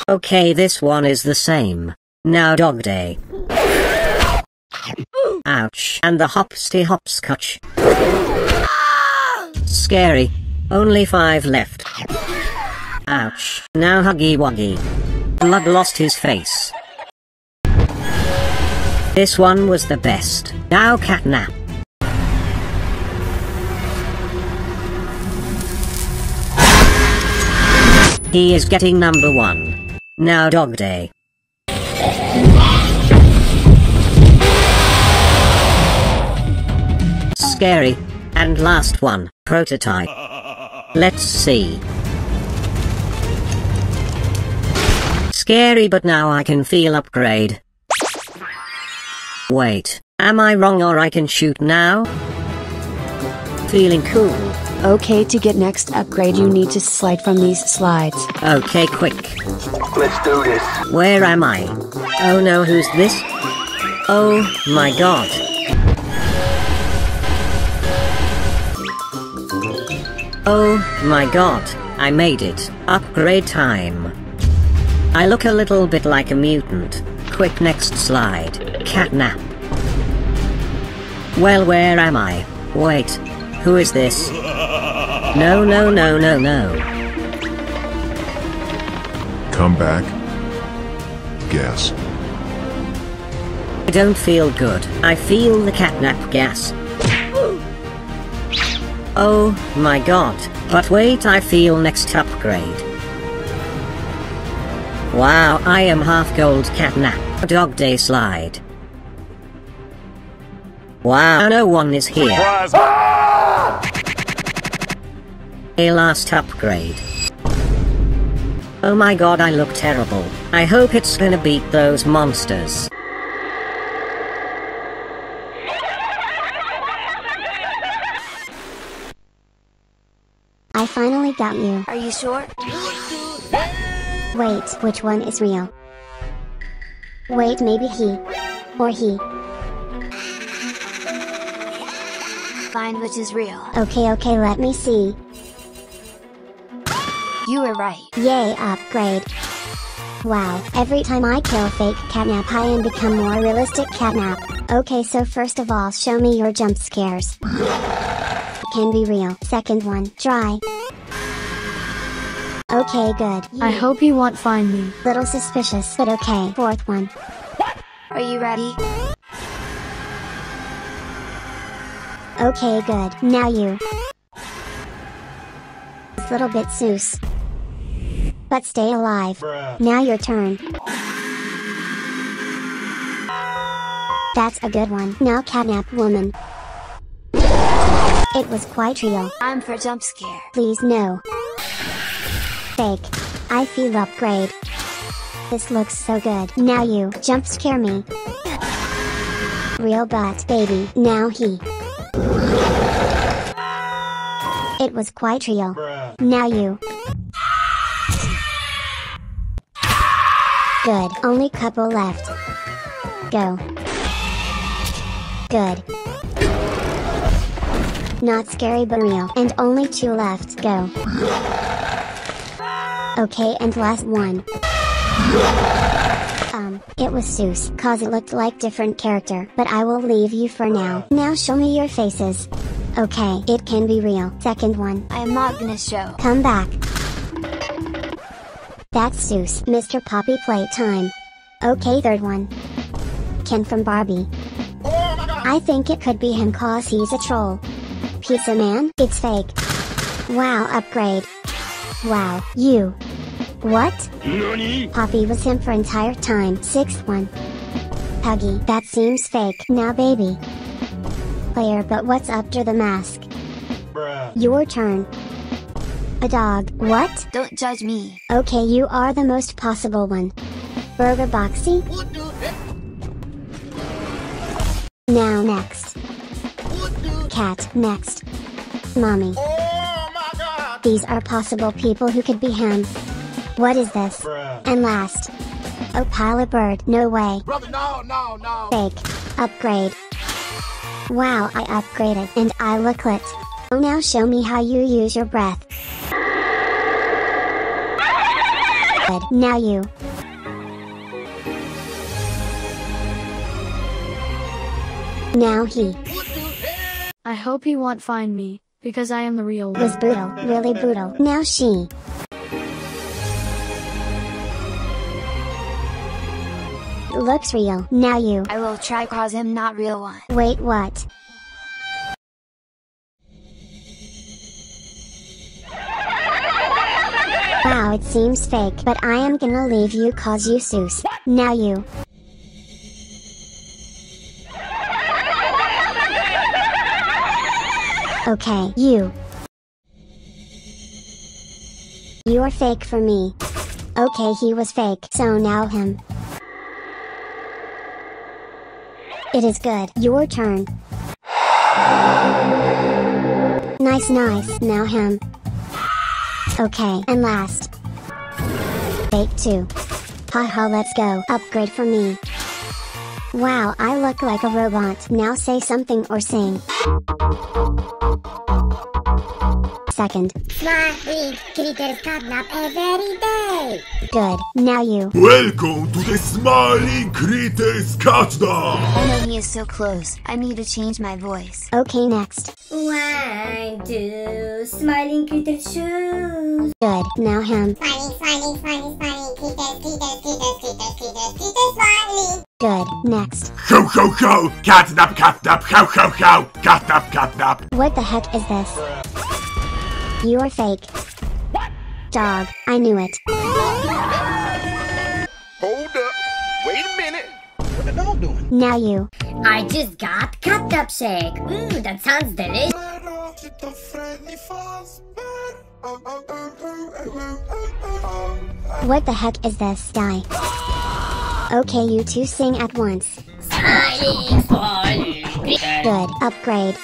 Okay this one is the same. Now dog day. Ouch. And the hopsty hopscotch. Scary. Only five left. Ouch. Now huggy wuggy. Blood lost his face. This one was the best. Now catnap. He is getting number one. Now dog day. Scary. And last one, prototype. Let's see. Scary but now I can feel upgrade. Wait, am I wrong or I can shoot now? Feeling cool. Okay, to get next upgrade, you need to slide from these slides. Okay, quick. Let's do this. Where am I? Oh no, who's this? Oh my god. Oh my god, I made it. Upgrade time. I look a little bit like a mutant. Quick next slide. Catnap. Well, where am I? Wait. Who is this? No, no, no, no, no. Come back. Guess. I don't feel good. I feel the catnap gas. Oh my god. But wait, I feel next upgrade. Wow, I am half gold catnap. Dog day slide. Wow, no one is here. A last upgrade. Oh my god, I look terrible. I hope it's gonna beat those monsters. I finally got you. Are you sure? Wait, which one is real? Wait, maybe he. Or he. Find which is real. Okay, okay, let me see. You were right. Yay, upgrade. Wow, every time I kill fake catnap I am become more realistic catnap. Okay, so first of all show me your jump scares. Can be real. Second one, try. Okay, good. I hope you won't find me. Little suspicious, but okay. Fourth one. Are you ready? Okay, good. Now you. It's little bit Seuss. But stay alive. Now your turn. That's a good one. Now catnap woman. It was quite real. I'm for jump scare. Please no. Fake. I feel upgrade. This looks so good. Now you jump scare me. Real butt baby. Now he. It was quite real. Now you. Good. Only couple left. Go. Good. Not scary but real. And only two left. Go. Okay and last one. Um, it was Seuss, cause it looked like different character, but I will leave you for now. Now show me your faces. Okay, it can be real. Second one. I am not gonna show. Come back. That's Seuss, Mr. Poppy Playtime. Okay, third one. Ken from Barbie. Oh I think it could be him cause he's a troll. Pizza Man, it's fake. Wow, upgrade. Wow, you. What? Nani? Poppy was him for entire time. Sixth one. Huggy, that seems fake. Now baby. Player but what's after the mask? Bruh. Your turn. A dog. What? Don't judge me. Okay, you are the most possible one. Burger Boxy? Now next. Cat, next. Mommy. These are possible people who could be him. What is this? And last. Oh pilot bird, no way. Brother, no, no, no. Fake. Upgrade. Wow, I upgraded and I look lit. Oh now show me how you use your breath. Good, now you. Now he. I hope he won't find me, because I am the real one. Was brutal, really brutal. Now she. Looks real. Now you. I will try cause him not real one. Wait, what? Wow, it seems fake, but I am gonna leave you cause you Seuss. Now you. Okay, you. You are fake for me. Okay, he was fake, so now him. It is good. Your turn. Nice, nice. Now him. Okay, and last. Fake 2. Haha, let's go. Upgrade for me. Wow, I look like a robot. Now say something or sing. second. Smiling critters kidnap every day. Good. Now you. Welcome to the Smiling Critters Countdown! Oh no, he is so close. I need to change my voice. Okay, next. Why do smiling critters shoes. Good. Now him. Smiling, smiling, smiling, smiling critters, critters, critters, critters, critters, critters, smiling. Good. Next. Ho ho ho! Catnap, catnap, ho ho ho! Catnap, catnap! What the heck is this? You are fake. Dog. I knew it. Hold up. Wait a minute. What the dog doing? Now you. I just got catnap shake. Mmm, that sounds delicious. What the heck is this? Die. Okay, you two sing at once. Good. Upgrade.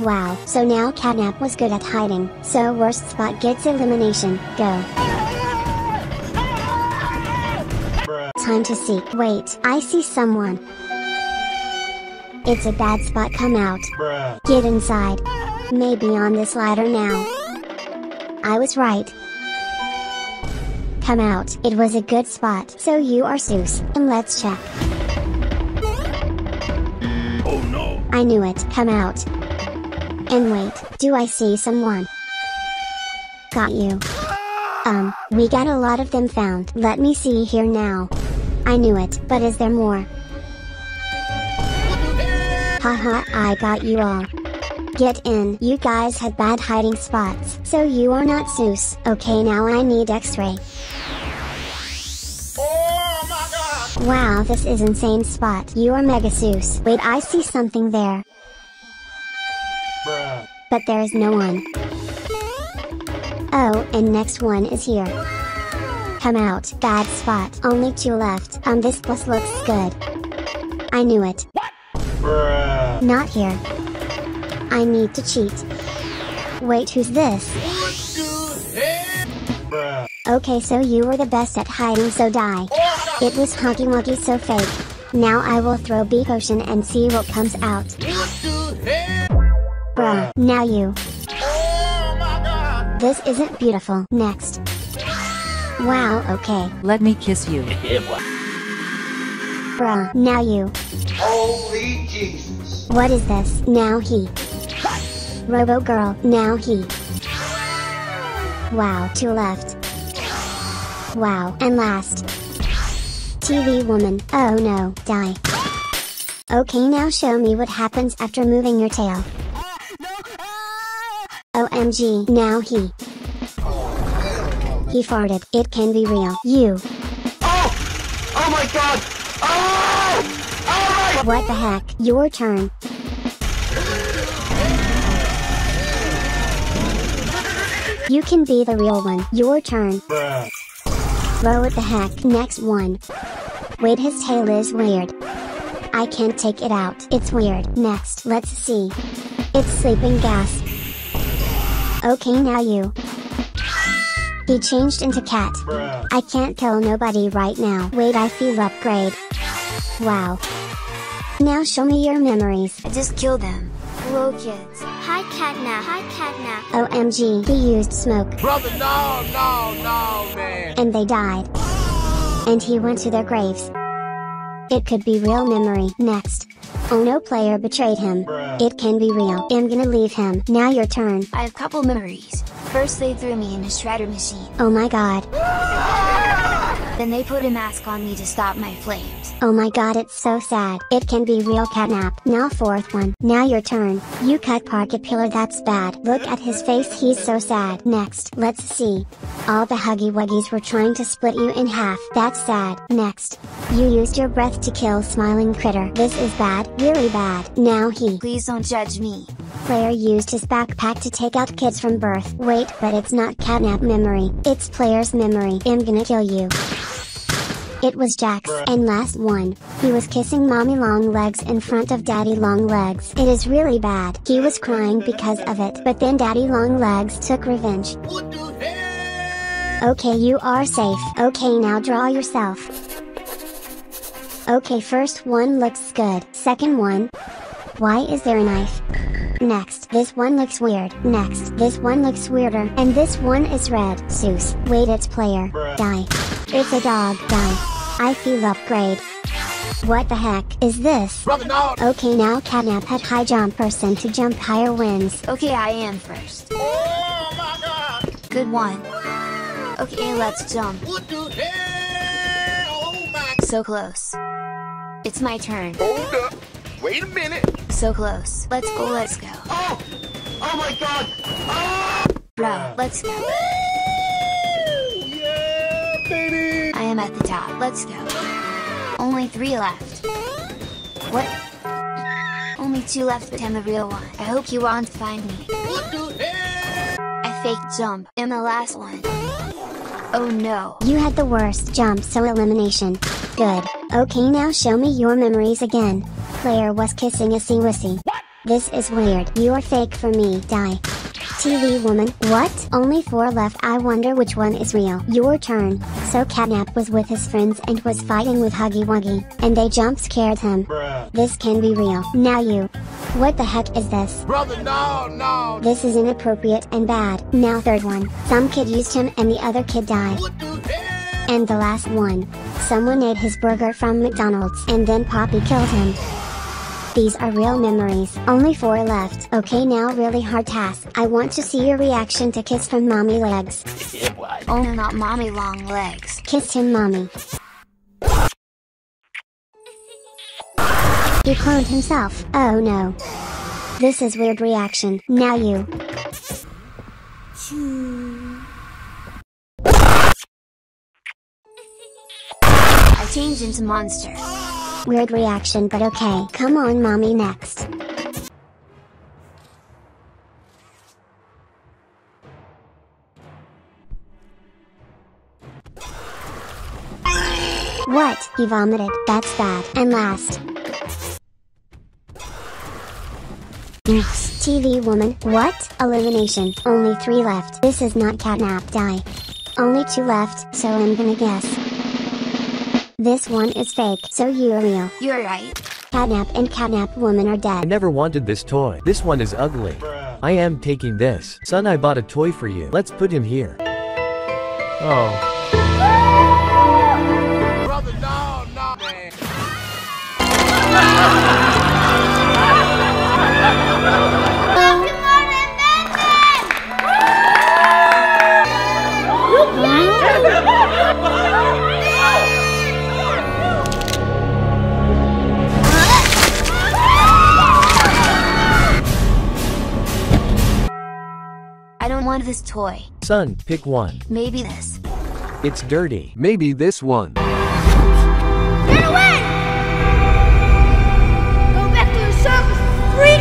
Wow, so now Catnap was good at hiding, so worst spot gets elimination. Go. Time to seek. Wait, I see someone. It's a bad spot, come out. Get inside. Maybe on this ladder now. I was right. Come out. It was a good spot. So you are Seuss. And let's check. Oh no! I knew it. Come out. And wait, do I see someone? Got you. Um, we got a lot of them found. Let me see here now. I knew it, but is there more? Haha, I got you all. Get in. You guys had bad hiding spots, so you are not Seuss. Okay, now I need X-ray. Wow, this is insane spot. You are Mega Seuss. Wait, I see something there. But there is no one. Oh, and next one is here. Come out. Bad spot. Only two left. Um, this plus looks good. I knew it. Not here. I need to cheat. Wait, who's this? Okay, so you were the best at hiding, so die. It was Honky Wonky, so fake. Now I will throw B potion and see what comes out. Bruh, now you. This isn't beautiful. Next. Wow, okay. Let me kiss you. Bruh, now you. Holy Jesus. What is this? Now he. Robo Girl, now he. Wow, two left. Wow, and last. TV Woman, oh no, die. Okay, now show me what happens after moving your tail. OMG, now he. He farted. It can be real. You. Oh, oh my god! Oh! Oh my What the heck? Your turn. You can be the real one. Your turn. Bruh. Bro, what the heck? Next one. Wait, his tail is weird. I can't take it out. It's weird. Next, let's see. It's sleeping gas. Okay, now you. He changed into cat. Bruh. I can't kill nobody right now. Wait, I feel upgrade. Wow. Now show me your memories. I just killed them. Hello, kids. Hi, Hi, Catnap. OMG, he used smoke. Brother, no, no, no, man. And they died. And he went to their graves. It could be real memory. Next. Oh no player betrayed him. Bruh. It can be real. I'm gonna leave him. Now your turn. I have couple memories. First, they threw me in a shredder machine. Oh my god. Then they put a mask on me to stop my flames. Oh my god it's so sad. It can be real catnap. Now fourth one. Now your turn. You cut Pugapillar that's bad. Look at his face he's so sad. Next, let's see. All the Huggy Wuggies were trying to split you in half. That's sad. Next. You used your breath to kill Smiling Critter. This is bad. Really bad. Now he. Please don't judge me. Player used his backpack to take out kids from birth. Wait, but it's not catnap memory. It's player's memory. I'm gonna kill you. It was Jax. And last one. He was kissing mommy long legs in front of daddy long legs. It is really bad. He was crying because of it. But then daddy long legs took revenge. Okay, you are safe. Okay, now draw yourself. Okay, first one looks good. Second one. Why is there a knife? Next, this one looks weird. Next, this one looks weirder. And this one is red. Zeus. Wait, it's player. Die. It's a dog. Die. I feel upgrade. What the heck is this? Brother, no! Okay, now catnap at high jump person to jump higher wins. Okay, I am first. Oh my god! Good one. Okay, let's jump. Oh, so close. It's my turn. Hold up. Wait a minute. So close. Let's go, let's go. Oh! Oh my god! Oh! Bro, let's go. Baby! I am at the top. Let's go. Only three left. What? Only two left, but I'm the real one. I hope you won't find me. What the hell? I faked jump. I'm the last one. Oh no. You had the worst jump, so elimination. Good. Okay, now show me your memories again. Player was kissing a Siwisi. This is weird. You are fake for me. Die. TV woman, what? Only four left. I wonder which one is real. Your turn. So Catnap was with his friends and was fighting with Huggy Wuggy, and they jump scared him. Bruh. This can be real. Now you. What the heck is this? Brother, no, no! This is inappropriate and bad. Now third one. Some kid used him and the other kid died. The? And the last one. Someone ate his burger from McDonald's and then Poppy killed him. These are real memories. Only four left. Okay now really hard task. I want to see your reaction to kiss from mommy legs. Oh, not mommy long legs. Kiss him mommy. He cloned himself. Oh no. This is weird reaction. Now you. I changed into monster. Weird reaction but okay. Come on mommy next. What? He vomited. That's bad. And last. TV woman. What? Elimination. Only three left. This is not catnap. Die. Only two left, so I'm gonna guess. This one is fake, so you're real. You're right. Catnap and catnap woman are dead. I never wanted this toy. This one is ugly. I am taking this. Son, I bought a toy for you. Let's put him here. Oh. Brother, no, no, want this toy. Son, pick one. Maybe this. It's dirty. Maybe this one. Get away! Go back to your circus, freak!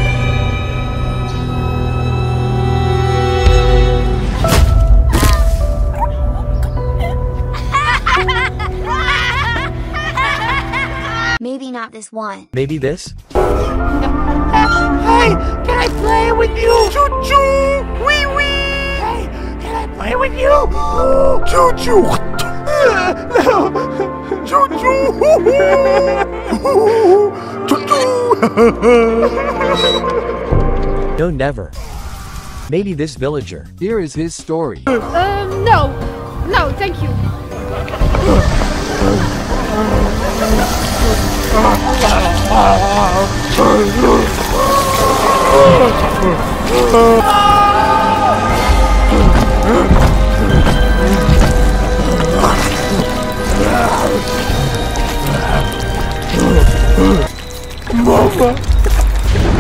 Maybe not this one. Maybe this? Hey, can I play with you? Choo choo! Wee wee! Hey, can I play with you? Choo choo! No! Choo choo! Choo choo! No, never. Maybe this villager. Here is his story. Um, no. No, thank you.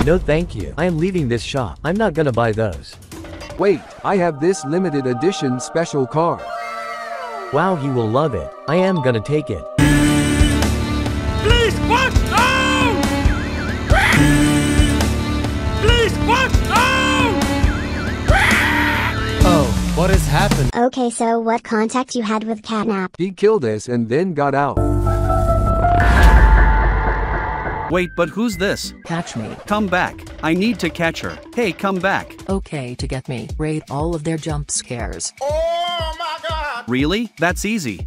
No, thank you. I am leaving this shop. I'm not gonna buy those. Wait, I have this limited edition special car. Wow, he will love it. I am gonna take it. Okay, so what contact you had with Catnap? He killed us and then got out. Wait, but who's this? Catch me. Come back. I need to catch her. Hey, come back. Okay, to get me, Raid all of their jump scares. Oh my god! Really? That's easy.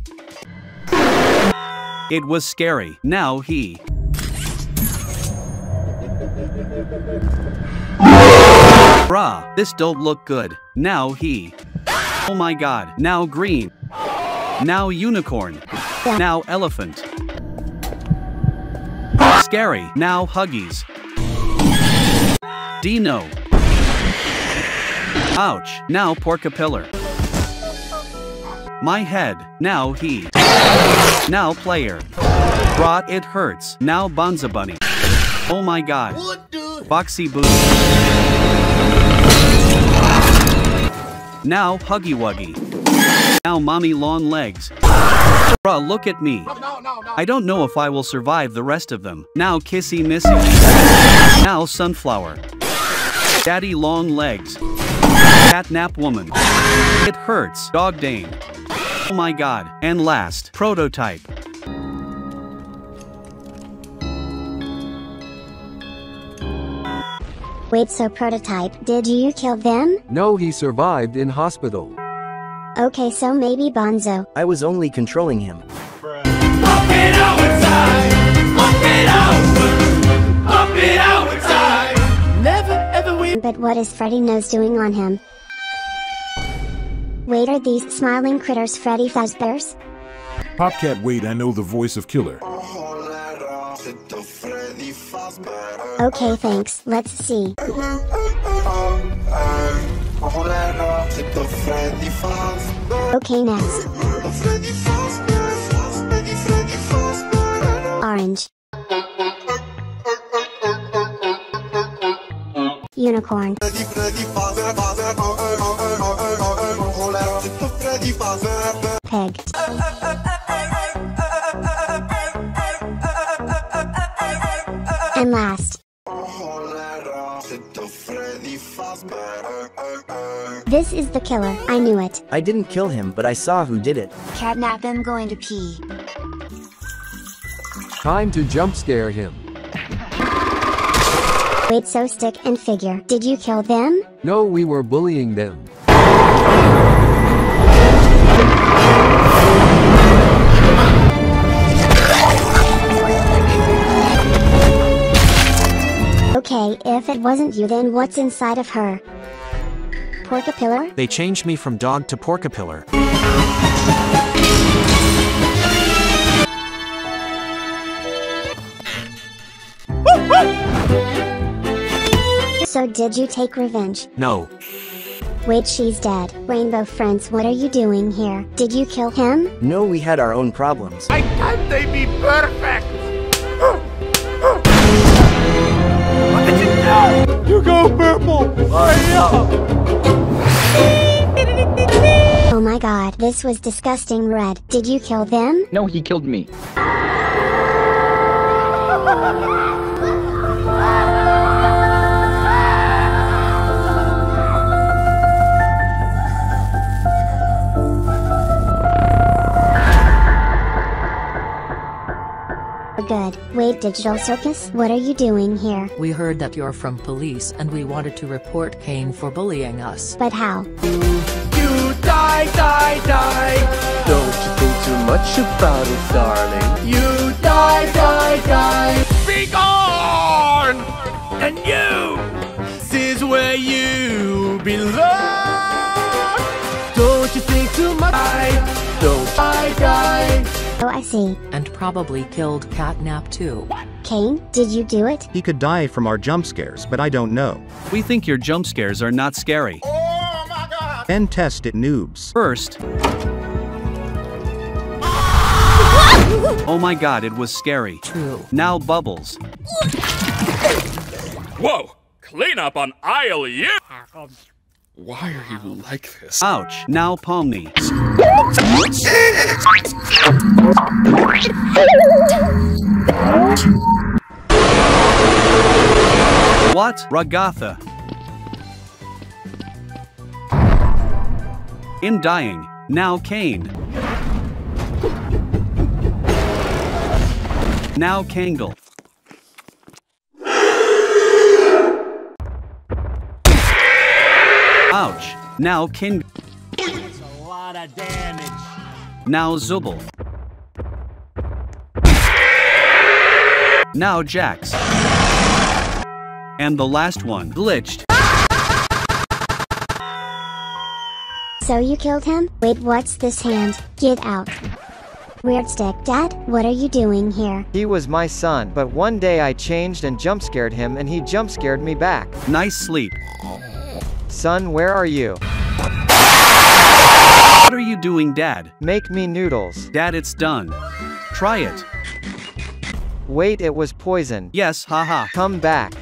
It was scary. Now he. Bruh, this don't look good. Now he. Oh my god, now green. Now unicorn. Now elephant. Scary, now huggies. Dino. Ouch, now Pugapillar. My head, now he. Now player. Brought it hurts, now Bunzo Bunny. Oh my god. Boxy Boo. Now Huggy Wuggy. Now Mommy Long Legs. Bruh, look at me. I don't know if I will survive the rest of them. Now Kissy Missy. Now Sunflower. Daddy Long Legs. Catnap Woman. It hurts. Dog Day. Oh my god. And last, Prototype. Wait, so prototype, did you kill them? No, he survived in hospital. Okay, so maybe Bunzo. I was only controlling him. Never ever we. But what is Freddy Nose doing on him? Wait, are these smiling critters Freddy Fazbear's? Popcat, wait, I know the voice of Killer. Okay, thanks. Let's see. Okay, next. Orange. Unicorn. Pig. And last. This is the killer, I knew it. I didn't kill him, but I saw who did it. Catnap him going to pee. Time to jump scare him. Wait, so stick and figure, did you kill them? No, we were bullying them. Okay, if it wasn't you then what's inside of her? Pugapillar? They changed me from dog to Pugapillar. So did you take revenge? No. Wait, she's dead. Rainbow friends, what are you doing here? Did you kill him? No, we had our own problems. Why can't they be perfect? What you? You go purple. Hurry up. Oh my god, this was disgusting red. Did you kill them? No, he killed me. Good. Wait, Digital Circus, what are you doing here? We heard that you're from police and we wanted to report Caine for bullying us. But how? You die, die, die. Don't you think too much about it, darling? You die, die, die. Oh, I see. And probably killed Catnap too. Caine, did you do it? He could die from our jump scares, but I don't know. We think your jump scares are not scary. Oh my god! Then test it, noobs. First. Oh my god, it was scary. True. Now bubbles. Whoa! Clean up on aisle you! Why are you like this? Ouch. Now Pomni. What? Ragatha. In dying. Now Caine. Now Gangle. Ouch. Now King. That's a lot of damage. Now Zooble. Now Jax. And the last one glitched. So you killed him? Wait, what's this hand? Get out. Weird stick, Dad, what are you doing here? He was my son, but one day I changed and jump scared him and he jump scared me back. Nice sleep. Son, where are you? What are you doing, Dad? Make me noodles. Dad, it's done. Try it. Wait, it was poison. Yes, haha. Come back.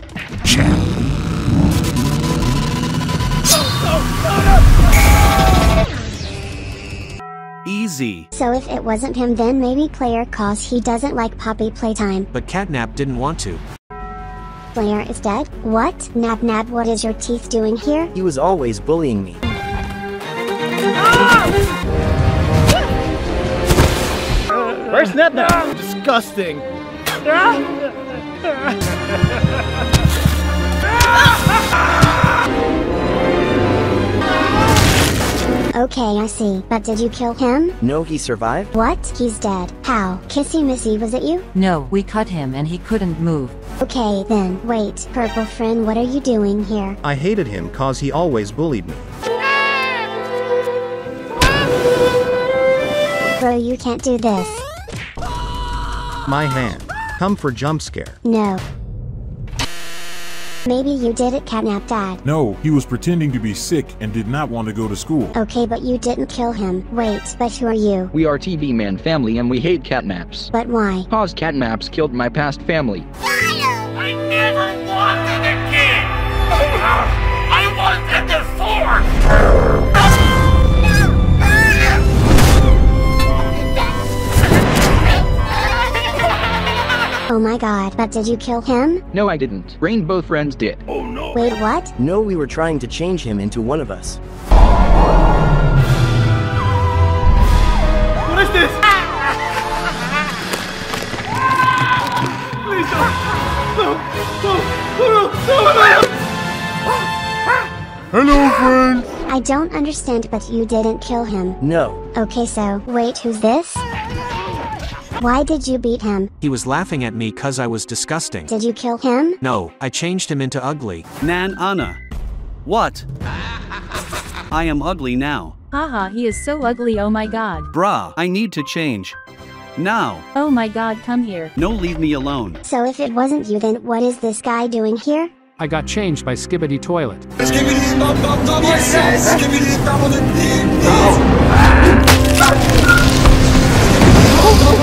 Easy. So if it wasn't him then maybe player cause he doesn't like Poppy playtime. But Catnap didn't want to. Player is dead? What? Nab Nab what is your teeth doing here? He was always bullying me. Where's Nab Nab? Disgusting. Okay, I see. But did you kill him? No, he survived? What? He's dead. How? Kissy Missy, was it you? No, we cut him and he couldn't move. Okay then, wait. Purple friend, what are you doing here? I hated him cause he always bullied me. Bro, you can't do this. My hand. Come for jump scare. No. Maybe you did it, Catnap Dad. No, he was pretending to be sick and did not want to go to school. Okay, but you didn't kill him. Wait, but who are you? We are TV Man family and we hate catnaps. But why? Cause catnaps killed my past family. I never wanted a kid! Oh, I wanted the fork! Oh my god, but did you kill him? No, I didn't. Rainbow friends did. Oh no. Wait, what? No, we were trying to change him into one of us. What is this? Please don't. No, no, no, no, no, no. Hello, friends. I don't understand, but you didn't kill him. No. Okay, so, wait, who's this? Why did you beat him? He was laughing at me cause I was disgusting. Did you kill him? No, I changed him into ugly. Nan Anna. What? I am ugly now. Haha, he is so ugly, oh my god. Bruh, I need to change. Now. Oh my god, come here. No, leave me alone. So if it wasn't you, then what is this guy doing here? I got changed by Skibidi Toilet.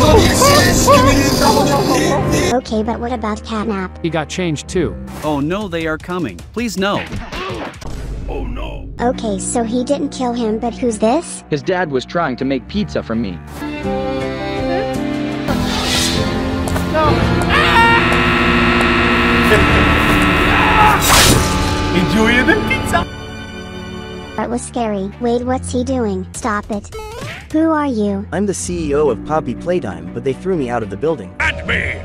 Okay, but what about Catnap? He got changed too. Oh no, they are coming. Please no. Oh no. Okay, so he didn't kill him, but who's this? His dad was trying to make pizza for me. No! Enjoy the pizza. That was scary. Wait, what's he doing? Stop it. Who are you? I'm the CEO of Poppy Playtime, but they threw me out of the building. At me!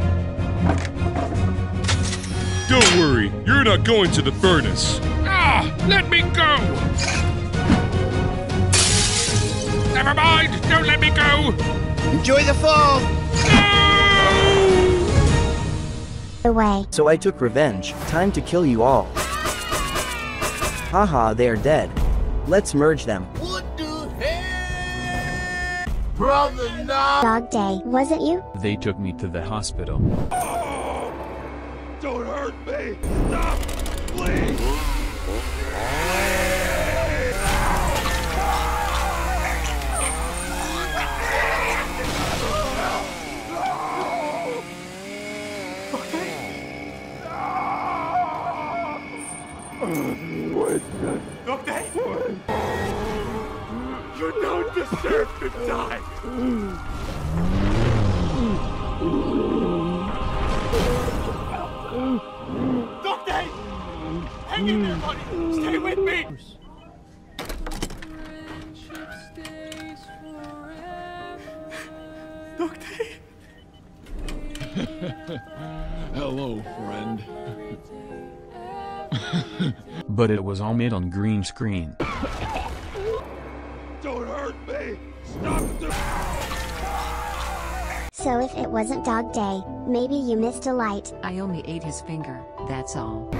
Don't worry, you're not going to the furnace. Ah! Let me go! Never mind! Don't let me go! Enjoy the fall. No! Away. So I took revenge. Time to kill you all. Haha, they are dead. Let's merge them. what Brother, no! Dog Day, was it you? They took me to the hospital. Oh, don't hurt me! Stop! Please! Deserve to die! Doctor! Hang in there, buddy! Stay with me! Doctor! Hello, friend. But it was all made on green screen. So if it wasn't dog day, maybe you Miss Delight. I only ate his finger, that's all.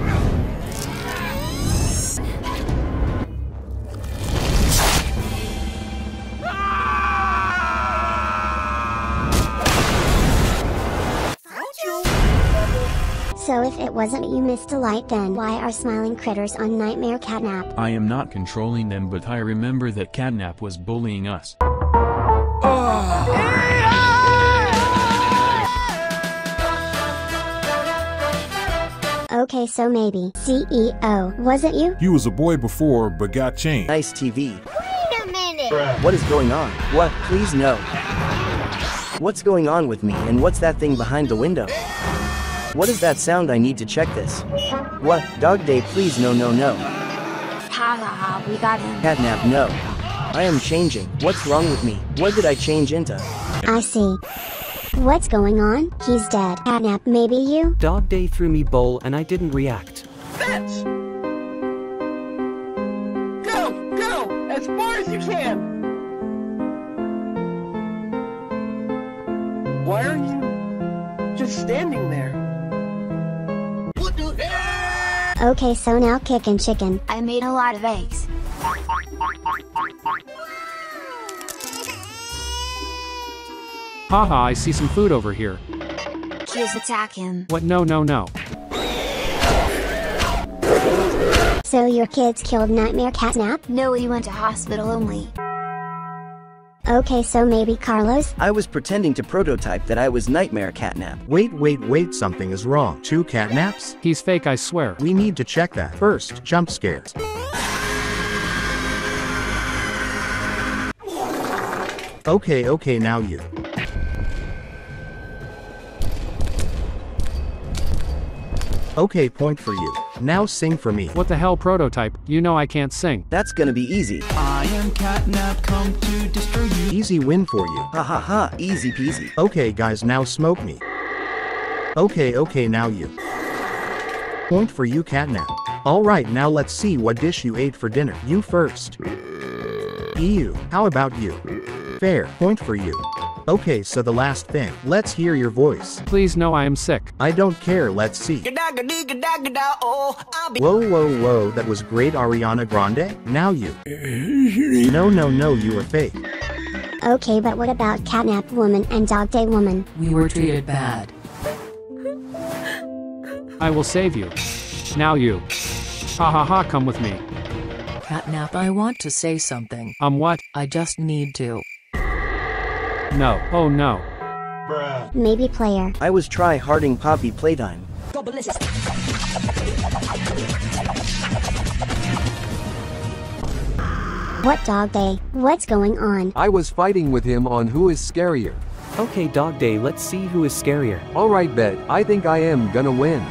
So if it wasn't you Miss Delight then why are smiling critters on Nightmare Catnap? I am not controlling them but I remember that Catnap was bullying us. Okay so maybe CEO, was it you? He was a boy before, but got changed. Nice TV. Wait a minute! What is going on? What? Please no. What's going on with me and what's that thing behind the window? What is that sound? I need to check this. What? Dog day please no no no. Haha, we got him. Catnap no. I am changing. What's wrong with me? What did I change into? I see. What's going on? He's dead. Catnap, maybe you? Dog Day threw me bowl and I didn't react. Bitch! Go! Go! As far as you can! Why are you just standing there? What do you Okay so now kickin' chicken. I made a lot of eggs. Haha, I see some food over here. Kids attack him. What? No, no, no. So your kids killed Nightmare Catnap? No, he went to hospital only. Okay so maybe Carlos? I was pretending to prototype that I was Nightmare Catnap. Wait, wait, wait, something is wrong. Two catnaps? He's fake, I swear. We need to check that. First, jump scares. Okay, okay, now you. Okay, point for you. Now sing for me. What the hell, prototype? You know I can't sing. That's gonna be easy. I am Catnap, come to destroy you. Easy win for you. Ha ha ha, easy peasy. Okay, guys, now smoke me. Okay, okay, now you. Point for you, catnap. Alright, now let's see what dish you ate for dinner. You first. EU, how about you? Fair, point for you. Okay, so the last thing. Let's hear your voice. Please no, I am sick. I don't care, let's see. Whoa, whoa, whoa, that was great Ariana Grande? Now you. No, no, no, you are fake. Okay but what about Catnap Woman and Dog Day Woman? We were treated bad. I will save you. Now you. Ha ha ha, come with me. Catnap, I want to say something. Um, what? I just need to. No. Oh no. Maybe player. I was try harding Poppy playtime. What dog day? What's going on? I was fighting with him on who is scarier. Okay, Dog Day, let's see who is scarier. Alright, bet. I think I am gonna win.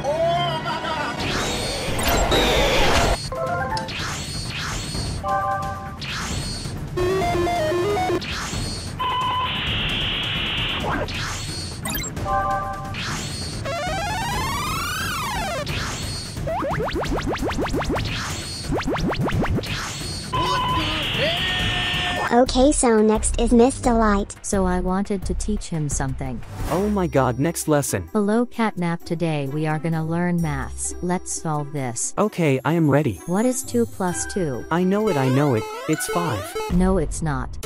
Okay so next is Miss Delight. So I wanted to teach him something. Oh my god, next lesson. Hello Catnap today we are gonna learn maths. Let's solve this. Okay, I am ready. What is 2 plus 2? I know it, I know it. It's 5. No it's not.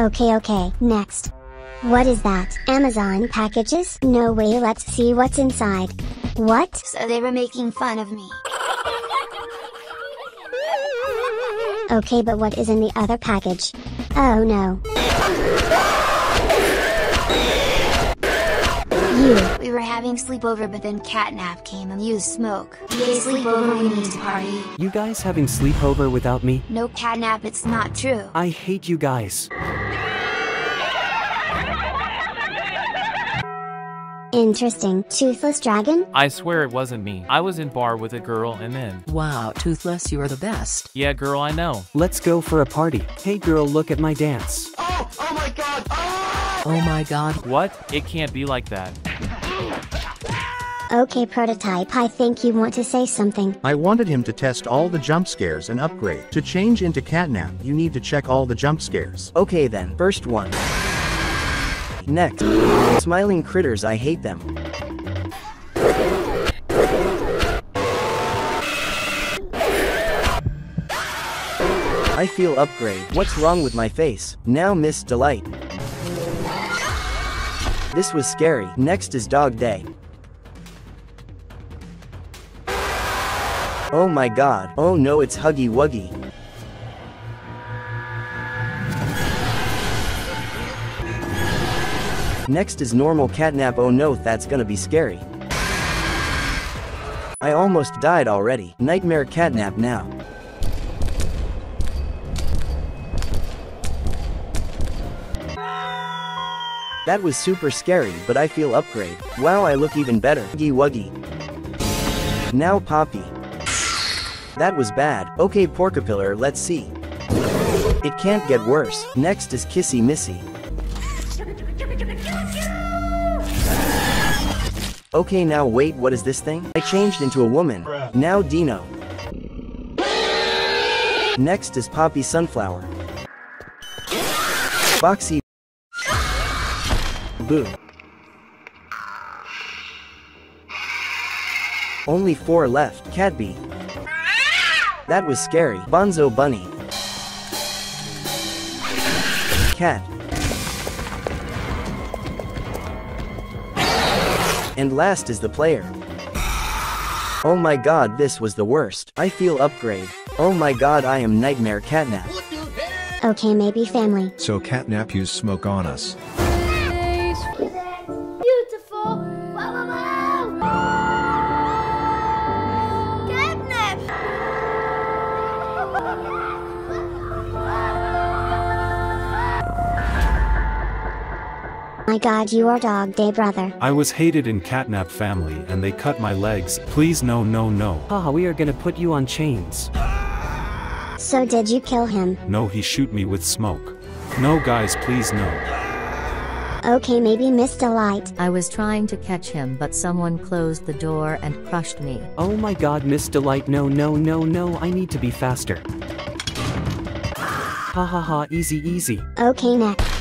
Okay okay, next. What is that? Amazon packages? No way let's see what's inside. What? So they were making fun of me. Okay but what is in the other package? Oh no. You. We were having sleepover but then Catnap came and used smoke. Yay sleepover we need to party. You guys having sleepover without me? No Catnap it's not true. I hate you guys. Interesting. Toothless dragon? I swear it wasn't me. I was in bar with a girl and then. Wow, Toothless, you're the best. Yeah, girl, I know. Let's go for a party. Hey girl, look at my dance. Oh, oh my god! Oh! Oh my god. What? It can't be like that. Okay prototype I think you want to say something. I wanted him to test all the jump scares and upgrade. To change into catnap, you need to check all the jump scares. Okay then, first one. Next. Smiling critters I hate them. I feel upgrade. What's wrong with my face? Now Miss Delight. This was scary. Next is dog day. Oh my god. Oh no it's Huggy Wuggy. Next is normal catnap. Oh no, that's gonna be scary. I almost died already. Nightmare catnap now. That was super scary, but I feel upgrade. Wow, I look even better. Huggy Wuggy. Now Poppy. That was bad. Okay, Pugapillar, let's see. It can't get worse. Next is Kissy Missy. Okay, now wait, what is this thing? I changed into a woman. Now Dino. Next is Poppy Sunflower. Boxy. Boo. Only four left. Catbee. That was scary. Bunzo Bunny. Cat. And last is the player. Oh my god, this was the worst. I feel upgrade. Oh my god, I am Nightmare Catnap. Okay, maybe family. So Catnap used smoke on us. My god, you are Dog Day brother. I was hated in Catnap family and they cut my legs. Please no no no. Haha, we are gonna put you on chains. So did you kill him? No he shoot me with smoke. No guys please no. Okay, maybe Miss Delight. I was trying to catch him, but someone closed the door and crushed me. Oh my god, Miss Delight, no, no, no, no, I need to be faster. Ha ha ha, easy, easy. Okay, next.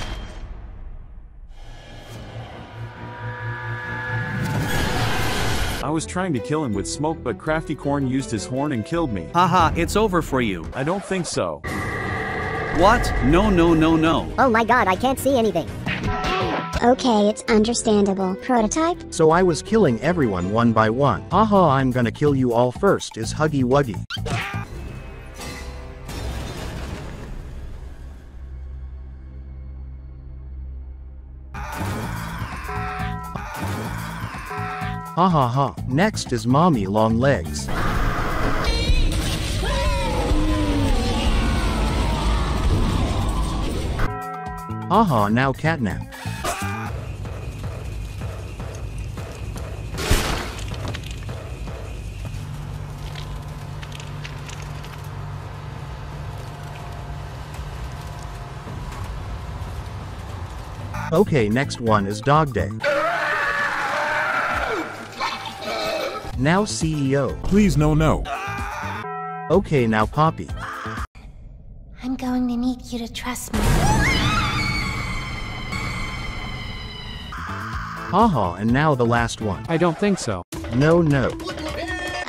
Was trying to kill him with smoke, but Crafty Corn used his horn and killed me. Haha, it's over for you. I don't think so. What? No, no, no, no. Oh my god, I can't see anything. Okay, it's understandable. Prototype? So I was killing everyone one by one. Haha, I'm gonna kill you all first is Huggy Wuggy. Ha ha ha. Next is Mommy Long Legs. Haha, now catnap. Okay, next one is Dog Day. Now CEO. Please no no. Okay, now Poppy. I'm going to need you to trust me. Haha, and now the last one. I don't think so. No, no.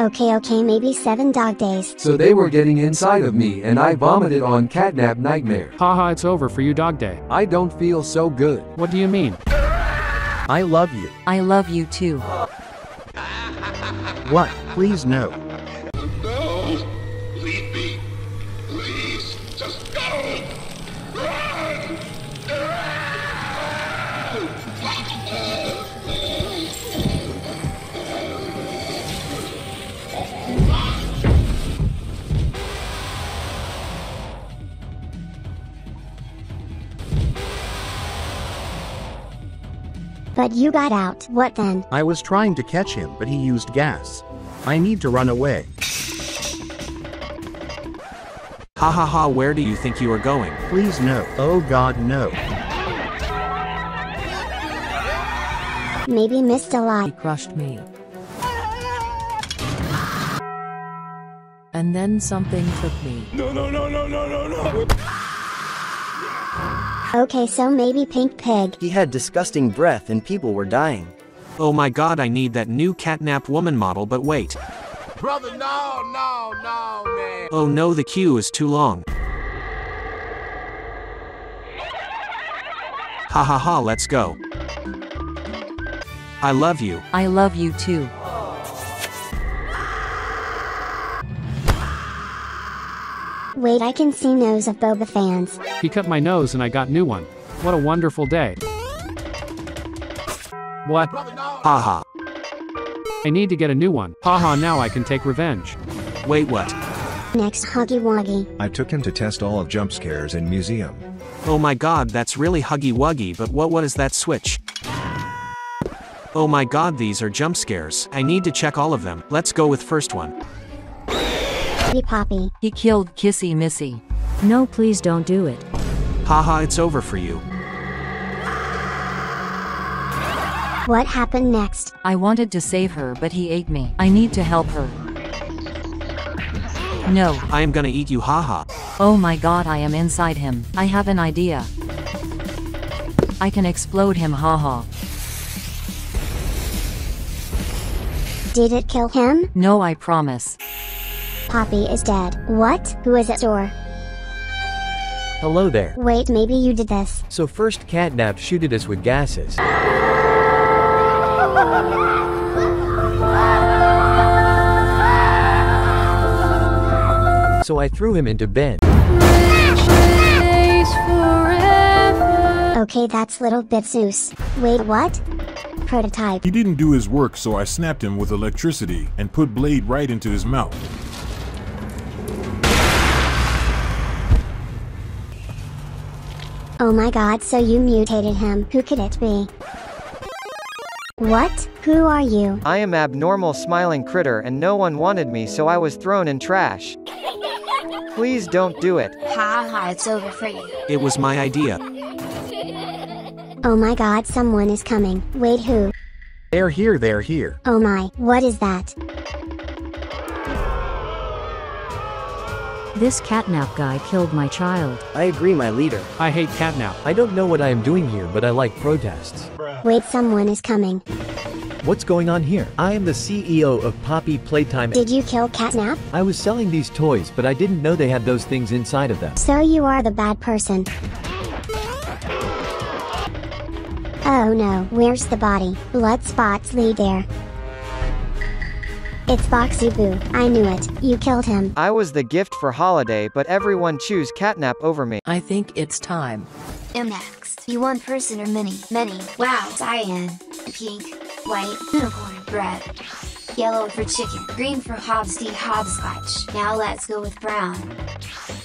Okay, okay, maybe seven dog days. So they were getting inside of me and I vomited on Catnap Nightmare. Haha, it's over for you, Dog Day. I don't feel so good. What do you mean? I love you. I love you too. What? Please no. But you got out. What then? I was trying to catch him, but he used gas. I need to run away. Ha ha ha, where do you think you are going? Please no. Oh god, no. Maybe Miss He crushed me. And then something took me. No, no, no, no, no, no, no! Okay, so maybe Pink Pig. He had disgusting breath and people were dying. Oh my god, I need that new catnap woman model, but wait. Brother, no, no, no, man! Oh no, the queue is too long. Ha ha ha, let's go. I love you. I love you too. Wait, I can see nose of Boba fans. He cut my nose and I got new one. What a wonderful day. What? Haha. I need to get a new one. Haha, now I can take revenge. Wait, what? Next, Huggy Wuggy. I took him to test all of jump scares in museum. Oh my god, that's really huggy wuggy, but what what is that switch? Oh my god, these are jump scares. I need to check all of them. Let's go with first one. Poppy Poppy. He killed Kissy Missy. No, please don't do it. Haha, it's over for you. What happened next? I wanted to save her, but he ate me. I need to help her. No. I am gonna eat you, haha. Oh my god, I am inside him. I have an idea. I can explode him, haha. Did it kill him? No, I promise. Poppy is dead. What? Who is at door? Hello there. Wait, maybe you did this. So first Catnap shooted us with gases. So I threw him into Ben. Okay, that's little bit Zeus. Wait, what? Prototype. He didn't do his work, so I snapped him with electricity and put Blade right into his mouth. Oh my god, so you mutated him. Who could it be? What? Who are you? I am abnormal smiling critter and no one wanted me so I was thrown in trash. Please don't do it. Ha ha, it's over for you. It was my idea. Oh my god, someone is coming. Wait, who? They're here, they're here. Oh my, what is that? This catnap guy killed my child. I agree, my leader. I hate catnap. I don't know what I am doing here, but I like protests. Wait, someone is coming. What's going on here? I am the CEO of Poppy Playtime. Did you kill Catnap? I was selling these toys, but I didn't know they had those things inside of them. So you are the bad person. Oh no, where's the body? Blood spots lead there. It's Boxy Boo. I knew it. You killed him. I was the gift for holiday, but everyone choose catnap over me. I think it's time. I'm next. You one person or many? Many. Wow, cyan. Pink. White. Unicorn. Red. Yellow for chicken. Green for hobsty hopscotch. Now let's go with brown.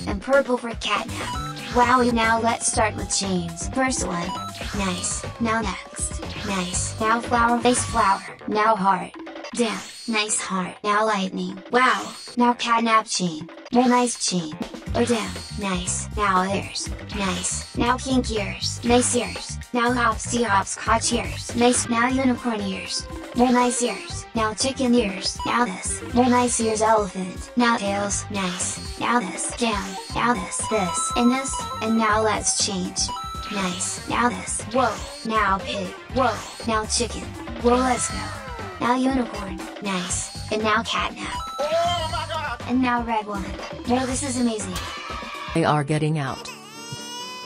And purple for catnap. Wow, now let's start with chains. First one. Nice. Now next. Nice. Now flower face flower. Now heart. Damn. Nice heart. Now lightning. Wow. Now catnap chain. More nice chain. Oh damn. Nice. Now ears. Nice. Now kink ears. Nice ears. Now hopsy hopscotch ears. Nice. Now unicorn ears. More nice ears. Now chicken ears. Now this. More nice ears elephant. Now tails. Nice. Now this. Damn. Now this. This. And this. And now let's change. Nice. Now this. Whoa. Now pig. Whoa. Now chicken. Whoa let's go. Now unicorn. Nice. And now catnap. And now red one. Whoa this is amazing. They are getting out.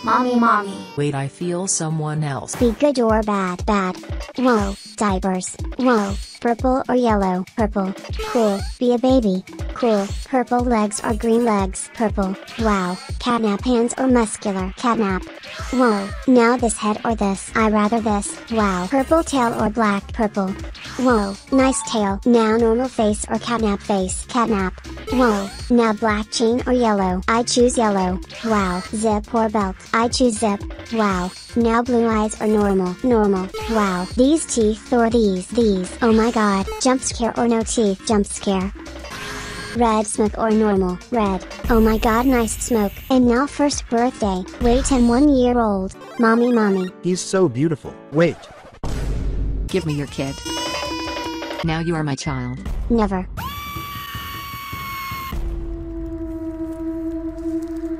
Mommy mommy. Wait, I feel someone else. Be good or bad. Bad. Whoa. Diapers. Whoa. Purple or yellow. Purple. Cool. Be a baby. Cool. Purple legs or green legs. Purple. Wow. Catnap hands or muscular. Catnap. Whoa. Now this head or this. I rather this. Wow. Purple tail or black. Purple. Whoa. Nice tail. Now normal face or catnap face. Catnap. Whoa. Now black chain or yellow. I choose yellow. Wow. Zip or belt. I choose zip. Wow. Now blue eyes or normal. Normal. Wow. These teeth or these. These. Oh my god. Jump scare or no teeth. Jump scare. Red smoke or normal. Red. Oh my god nice smoke. And now first birthday. Wait I'm one year old. Mommy mommy. He's so beautiful. Wait. Give me your kid. Now you are my child. Never.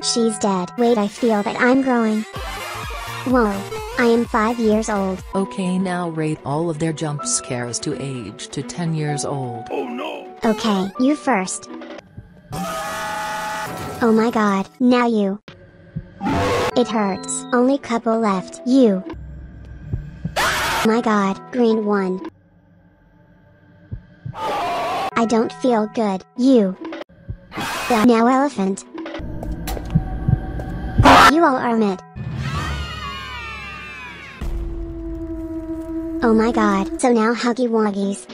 She's dead. Wait I feel that I'm growing. Whoa. I am 5 years old. Okay, now rate all of their jump scares to age to 10 years old. Oh no! Okay, you first. Oh my god, now you. It hurts. Only couple left. You. My god, green one. I don't feel good. You. Now elephant. You all are mid. Oh my god, so now Huggy Wuggies.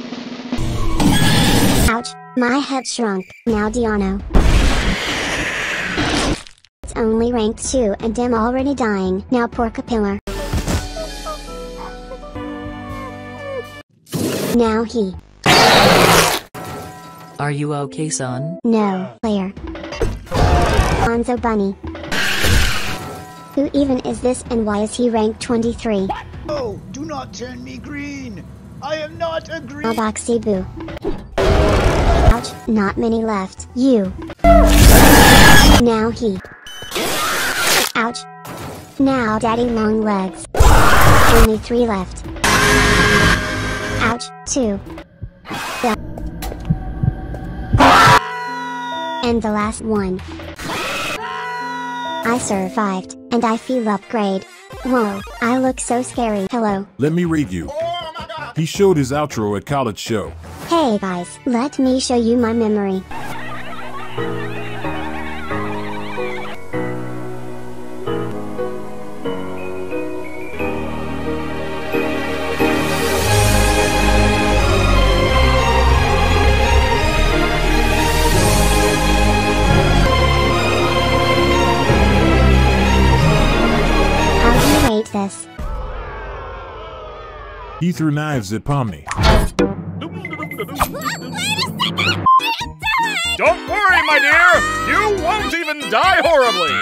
Ouch, my head shrunk, now Diano. It's only ranked 2 and I'm already dying, now Pugapillar. Now he. Are you okay, son? No, player. Bunzo Bunny. Who even is this and why is he ranked 23? Oh, do not turn me green! I am not a green- Boxy Boo. Ouch, not many left. You. Now he. Ouch. Now Daddy Long Legs. Only three left. Ouch, two. The and the last one. I survived, and I feel upgrade. Whoa, I look so scary. Hello. Let me read you. He showed his outro at college show. Hey guys, let me show you my memory. He threw knives at Pomni. Don't worry, my dear! You won't even die horribly!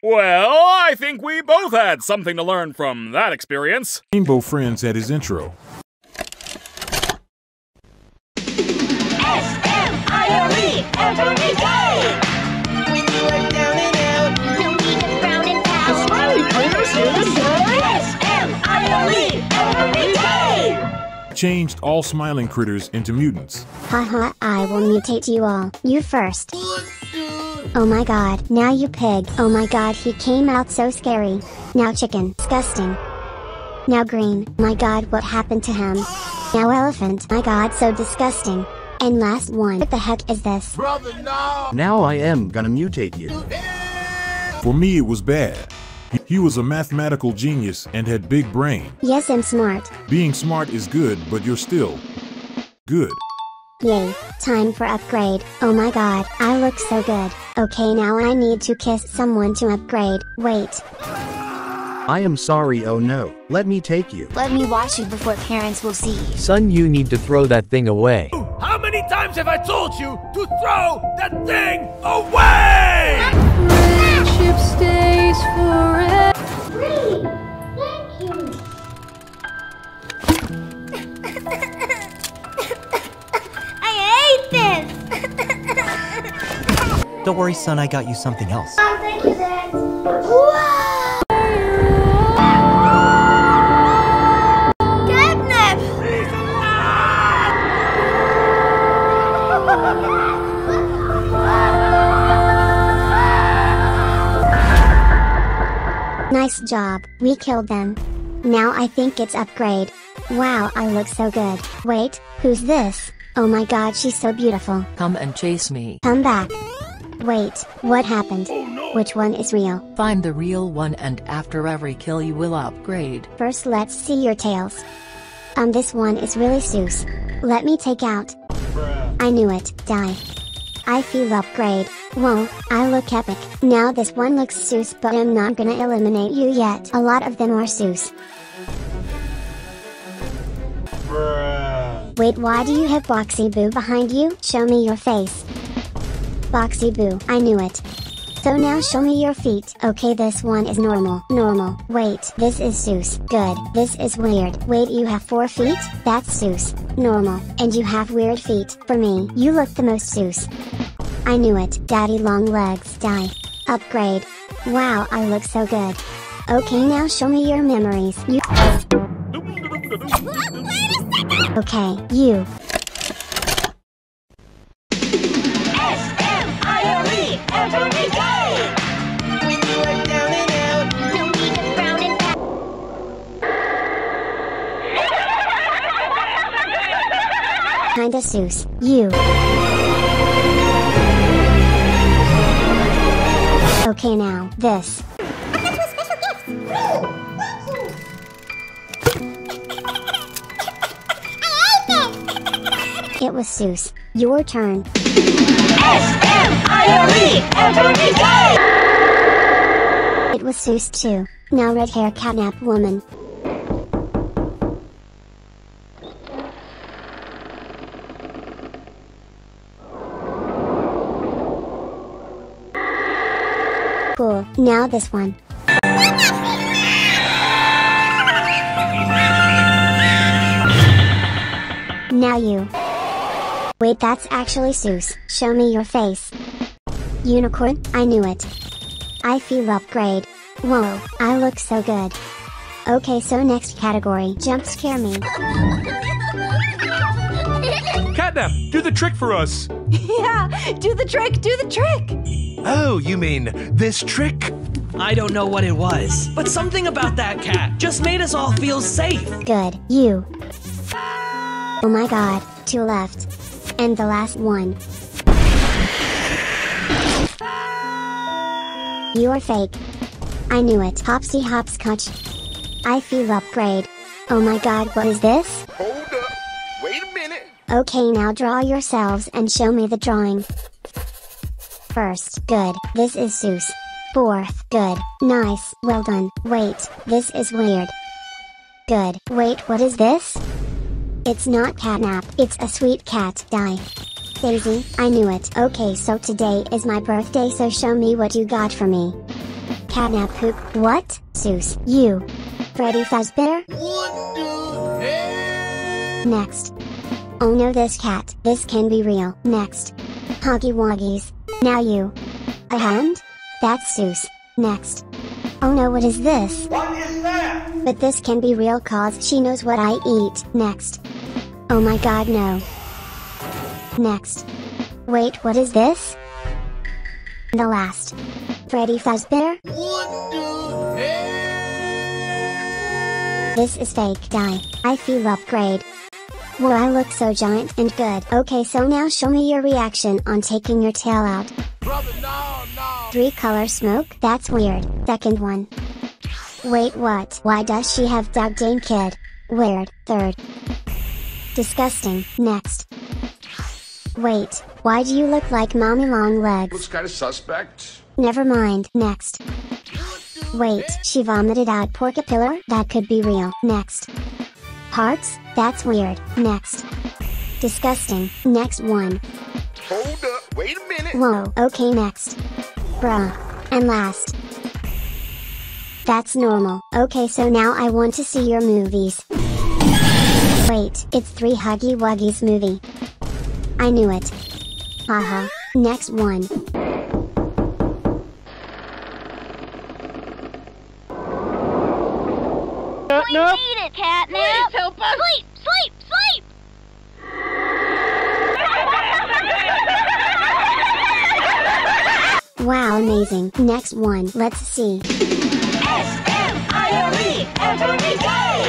Well, I think we both had something to learn from that experience. Rainbow Friends at his intro. S-M-I-L-E every day! S-M-I-L-E every day! Changed all smiling critters into mutants. Haha, I will mutate you all. You first. Oh my god, now you pig. Oh my god, he came out so scary. Now chicken. Disgusting. Now green. My god, what happened to him? Now elephant. My god, so disgusting. And last one. What the heck is this? Now I am gonna mutate you. For me, it was bad. He- He was a mathematical genius and had big brain. Yes, I'm smart. Being smart is good, but you're still good. Yay, time for upgrade. Oh my god, I look so good. Okay, now I need to kiss someone to upgrade. Wait. I am sorry, oh no. Let me take you. Let me wash you before parents will see. Son, you need to throw that thing away. How many times have I told you to throw that thing away? Friendship stays forever. I hate this! Don't worry, son, I got you something else. Oh, thank you, Dad. Whoa! Nice job, we killed them. Now I think it's upgrade. Wow, I look so good. Wait, who's this? Oh my god, she's so beautiful. Come and chase me. Come back. Wait, what happened? Which one is real? Find the real one and after every kill you will upgrade. First let's see your tails. Um this one is really Seuss. Let me take out. I knew it, die. I feel upgrade. Whoa, I look epic. Now this one looks Seuss but I'm not gonna eliminate you yet. A lot of them are Seuss. Wait why do you have Boxy Boo behind you? Show me your face. Boxy Boo, I knew it. So now show me your feet. Okay this one is normal. Normal. Wait, this is Zeus. Good. This is weird. Wait you have four feet? That's Zeus. Normal. And you have weird feet. For me, you look the most Zeus. I knew it. Daddy long legs. Die. Upgrade. Wow I look so good. Okay now show me your memories. You Okay, you. Kinda Seuss. You. Okay now, this. It was Seuss. Your turn. It was Seuss too. Now red hair catnap woman. Cool. Now this one. Now you. Wait, that's actually Seuss. Show me your face. Unicorn, I knew it. I feel upgrade. Whoa, I look so good. Okay, so next category, jump scare me. Catnap, do the trick for us. yeah, do the trick, do the trick. Oh, you mean this trick? I don't know what it was, but something about that cat just made us all feel safe. Good, you. Oh my god, two left. And the last one. You are fake. I knew it. Hopsy hopscotch. I feel upgrade. Oh my god, what is this? Hold up. Wait a minute. Okay, now draw yourselves and show me the drawing. First, good. This is Seuss. Fourth, good. Nice. Well done. Wait, this is weird. Good. Wait, what is this? It's not catnap, it's a sweet cat. Die. Daisy, I knew it. Okay, so today is my birthday, so show me what you got for me. Catnap poop. What? Seuss. You. Freddy Fazbear? Next. Oh no, this cat. This can be real. Next. Hoggy Woggies. Now you. A hand? That's Seuss. Next. Oh no, what is this? What is that? But this can be real cause she knows what I eat. Next. Oh my god, no. Next. Wait, what is this? The last. Freddy Fazbear? This is fake die. I feel upgrade. Whoa, I look so giant and good. Okay, so now show me your reaction on taking your tail out. Three color smoke? That's weird. Second one. Wait, what? Why does she have Dog Day Kid? Weird. Third. Disgusting. Next. Wait, why do you look like mommy long legs? Looks kind of suspect. Never mind. Next. Wait, she vomited out pugapillar? That could be real. Next. Hearts? That's weird. Next. Disgusting. Next one. Hold up. Wait a minute. Whoa, okay, next. Bruh. And last. That's normal. Okay, so now I want to see your movies. Wait, it's Three Huggy Wuggies movie. I knew it. Haha. Next one. We oh, need it, Catnap. Please help us. Sleep, sleep, sleep. Wow, amazing. Next one. Let's see. S-M-I-L-E every day.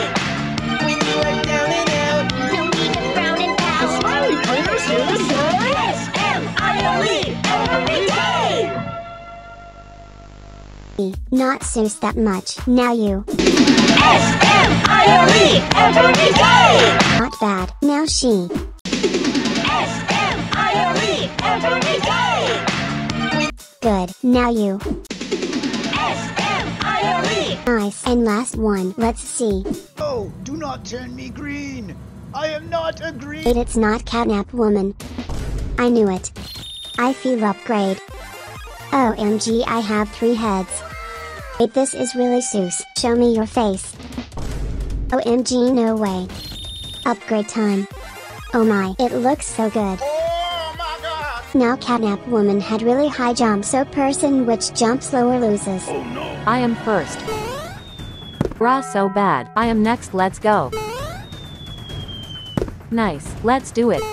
Not Seuss that much. Now you. S-M-I-L-E every day. Not bad. Now she. S-M-I-L-E every day. Good. Now you. S-M-I-L-E. Nice. And last one. Let's see. Oh, do not turn me green. I am not a green. Wait, it's not catnap woman. I knew it. I feel upgrade. OMG, I have three heads. Wait, this is really Seuss. Show me your face. OMG, no way. Upgrade time. Oh my, it looks so good. Now catnap woman had really high jump so person which jumps lower loses. Oh no. I am first. Raw so bad. I am next. Let's go. Nice. Let's do it.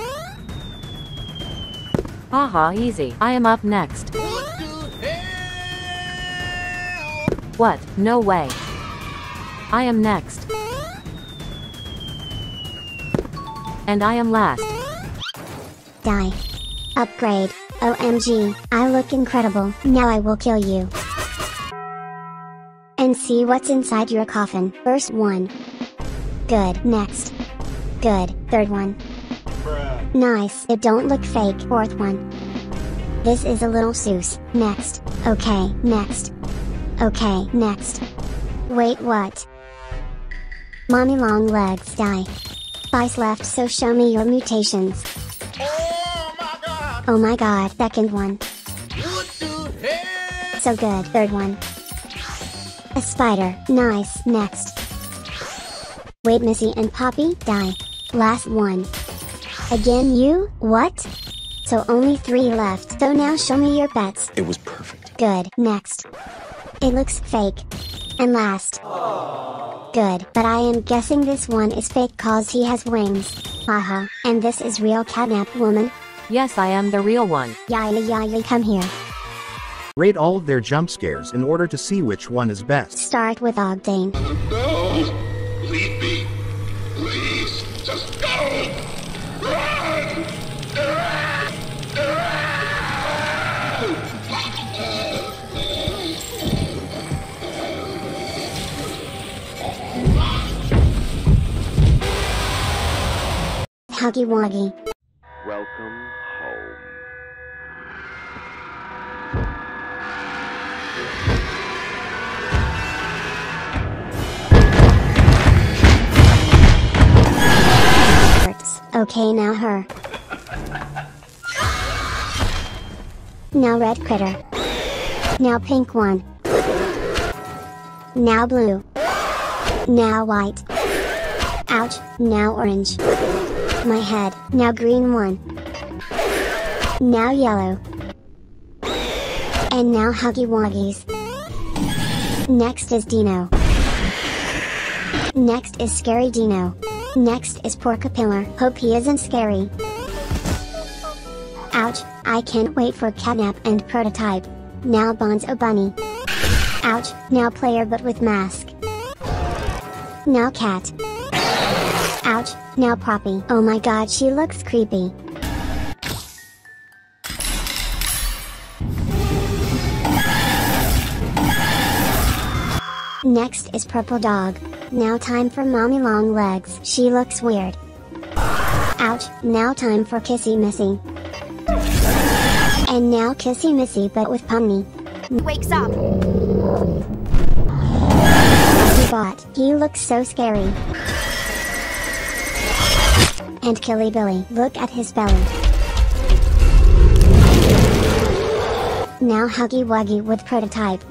Haha, easy. I am up next. What? No way. I am next. And I am last. Die. Upgrade. OMG, I look incredible. Now I will kill you. And see what's inside your coffin. First one. Good. Next. Good. Third one. Nice. It don't look fake. Fourth one. This is a little Seuss. Next. Okay. Next. Okay. Next. Wait what? Mommy long legs die. Spice left so show me your mutations. Oh my god! Oh my god. Second one. So good. Third one. A spider. Nice. Next. Wait Missy and Poppy, die. Last one. Again you? What? So only three left. So now show me your bets. It was perfect. Good. Next. It looks fake. And last. Good. But I am guessing this one is fake cause he has wings. Haha. And this is real catnap woman? Yes, I am the real one. Yaya yaya come here. Rate all of their jump scares in order to see which one is best. Start with Ogdane. No! Huggy Wuggy. Welcome home. Okay now her. Now red critter. Now pink one. Now blue. Now white. Ouch, now orange. My head, now green one. Now yellow. And now Huggy Wuggies. Next is Dino. Next is Scary Dino. Next is Pugapillar. Hope he isn't scary. Ouch, I can't wait for Catnap and Prototype. Now Bunzo Bunny. Ouch, now player but with mask. Now cat. Ouch, now Poppy. Oh my god she looks creepy. Next is Purple Dog. Now time for Mommy Long Legs. She looks weird. Ouch, now time for Kissy Missy. And now Kissy Missy but with Punny. Wakes up. Bot, he looks so scary. And Killy Billy, look at his belly. Now Huggy Wuggy with prototype.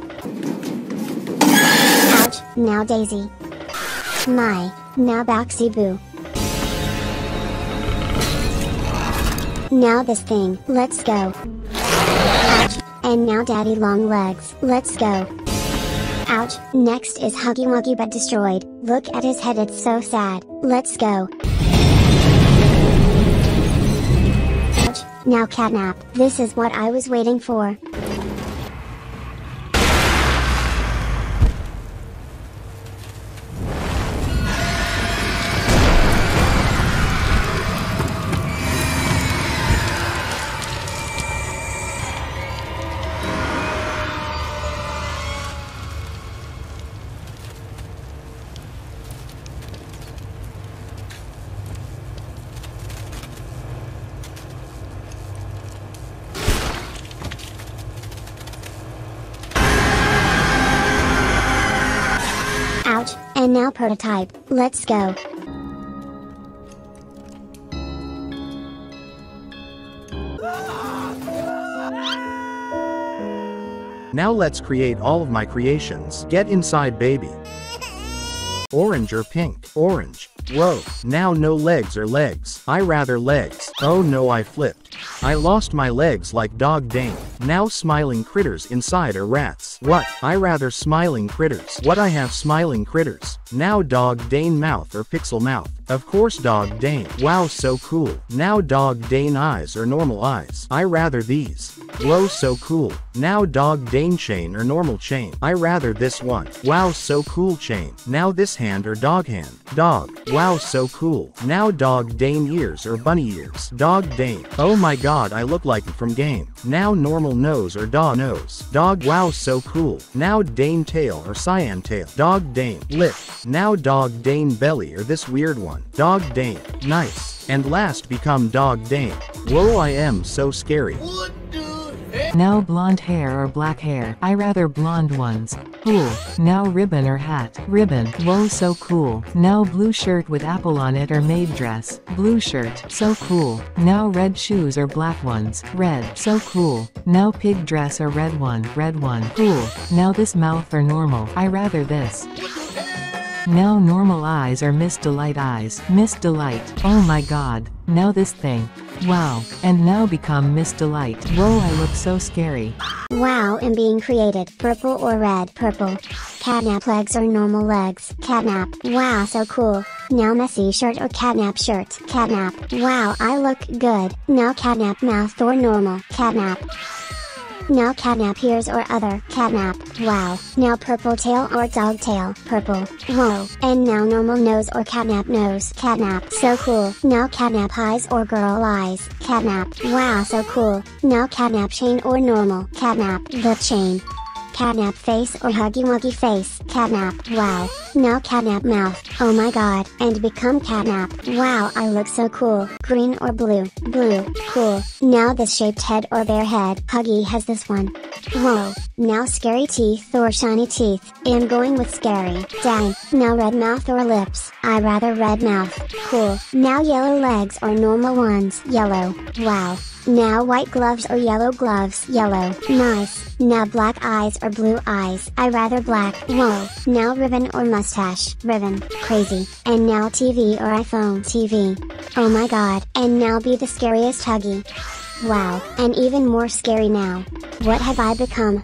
Ouch, now Daisy. My, now Boxy Boo. Now this thing, let's go. Ouch, and now Daddy Long Legs, let's go. Ouch, next is Huggy Wuggy but destroyed, look at his head it's so sad, let's go. Now Catnap, this is what I was waiting for. Now prototype, let's go. Now let's create all of my creations. Get inside baby. Orange or pink? Orange. Whoa, now no legs or legs. I rather legs. Oh no I flipped. I lost my legs like dog Day. Now smiling critters inside are rats. What? I rather smiling critters. What I have smiling critters. Now dog Day mouth or pixel mouth. Of course Dog Day. Wow so cool. Now Dog Day eyes or normal eyes. I rather these. Whoa so cool. Now Dog Day chain or normal chain. I rather this one. Wow so cool chain. Now this hand or dog hand. Dog. Wow so cool. Now Dog Day ears or bunny ears. Dog Day. Oh my god I look like from game. Now normal nose or dog nose. Dog wow so cool. Now Dane tail or cyan tail. Dog Day. Lip. Now Dog Day belly or this weird one. Dog Day. Nice. And last become Dog Day. Whoa I am so scary. Now blonde hair or black hair. I rather blonde ones. Cool. Now ribbon or hat. Ribbon. Whoa so cool. Now blue shirt with apple on it or maid dress. Blue shirt. So cool. Now red shoes or black ones. Red. So cool. Now pig dress or red one. Red one. Cool. Now this mouth or normal. I rather this. Now normal eyes or Miss Delight eyes. Miss Delight. Oh my god. Now this thing. Wow. And now become Miss Delight. Whoa I look so scary. Wow am being created. Purple or red. Purple. Catnap legs or normal legs. Catnap. Wow so cool. Now messy shirt or catnap shirt. Catnap. Wow I look good. Now catnap mouth or normal. Catnap. Now catnap ears or other. Catnap. Wow. Now purple tail or dog tail. Purple. Whoa. And now normal nose or catnap nose. Catnap. So cool. Now catnap eyes or girl eyes. Catnap. Wow so cool. Now catnap chain or normal. Catnap. The chain. Catnap face or huggy wuggy face. Catnap. Wow. Now catnap mouth. Oh my god. And become catnap. Wow I look so cool. Green or blue. Blue. Cool. Now this shaped head or bear head. Huggy has this one. Whoa. Now scary teeth or shiny teeth. I am going with scary. Dang. Now red mouth or lips. I rather red mouth. Cool. Now yellow legs or normal ones. Yellow. Wow. Now white gloves or yellow gloves. Yellow. Nice. Now black eyes or blue eyes. I rather black. Whoa. Now ribbon or mustache. Ribbon. Crazy. And now TV or iPhone. TV. Oh my god. And now be the scariest huggy. Wow. And even more scary now. What have I become?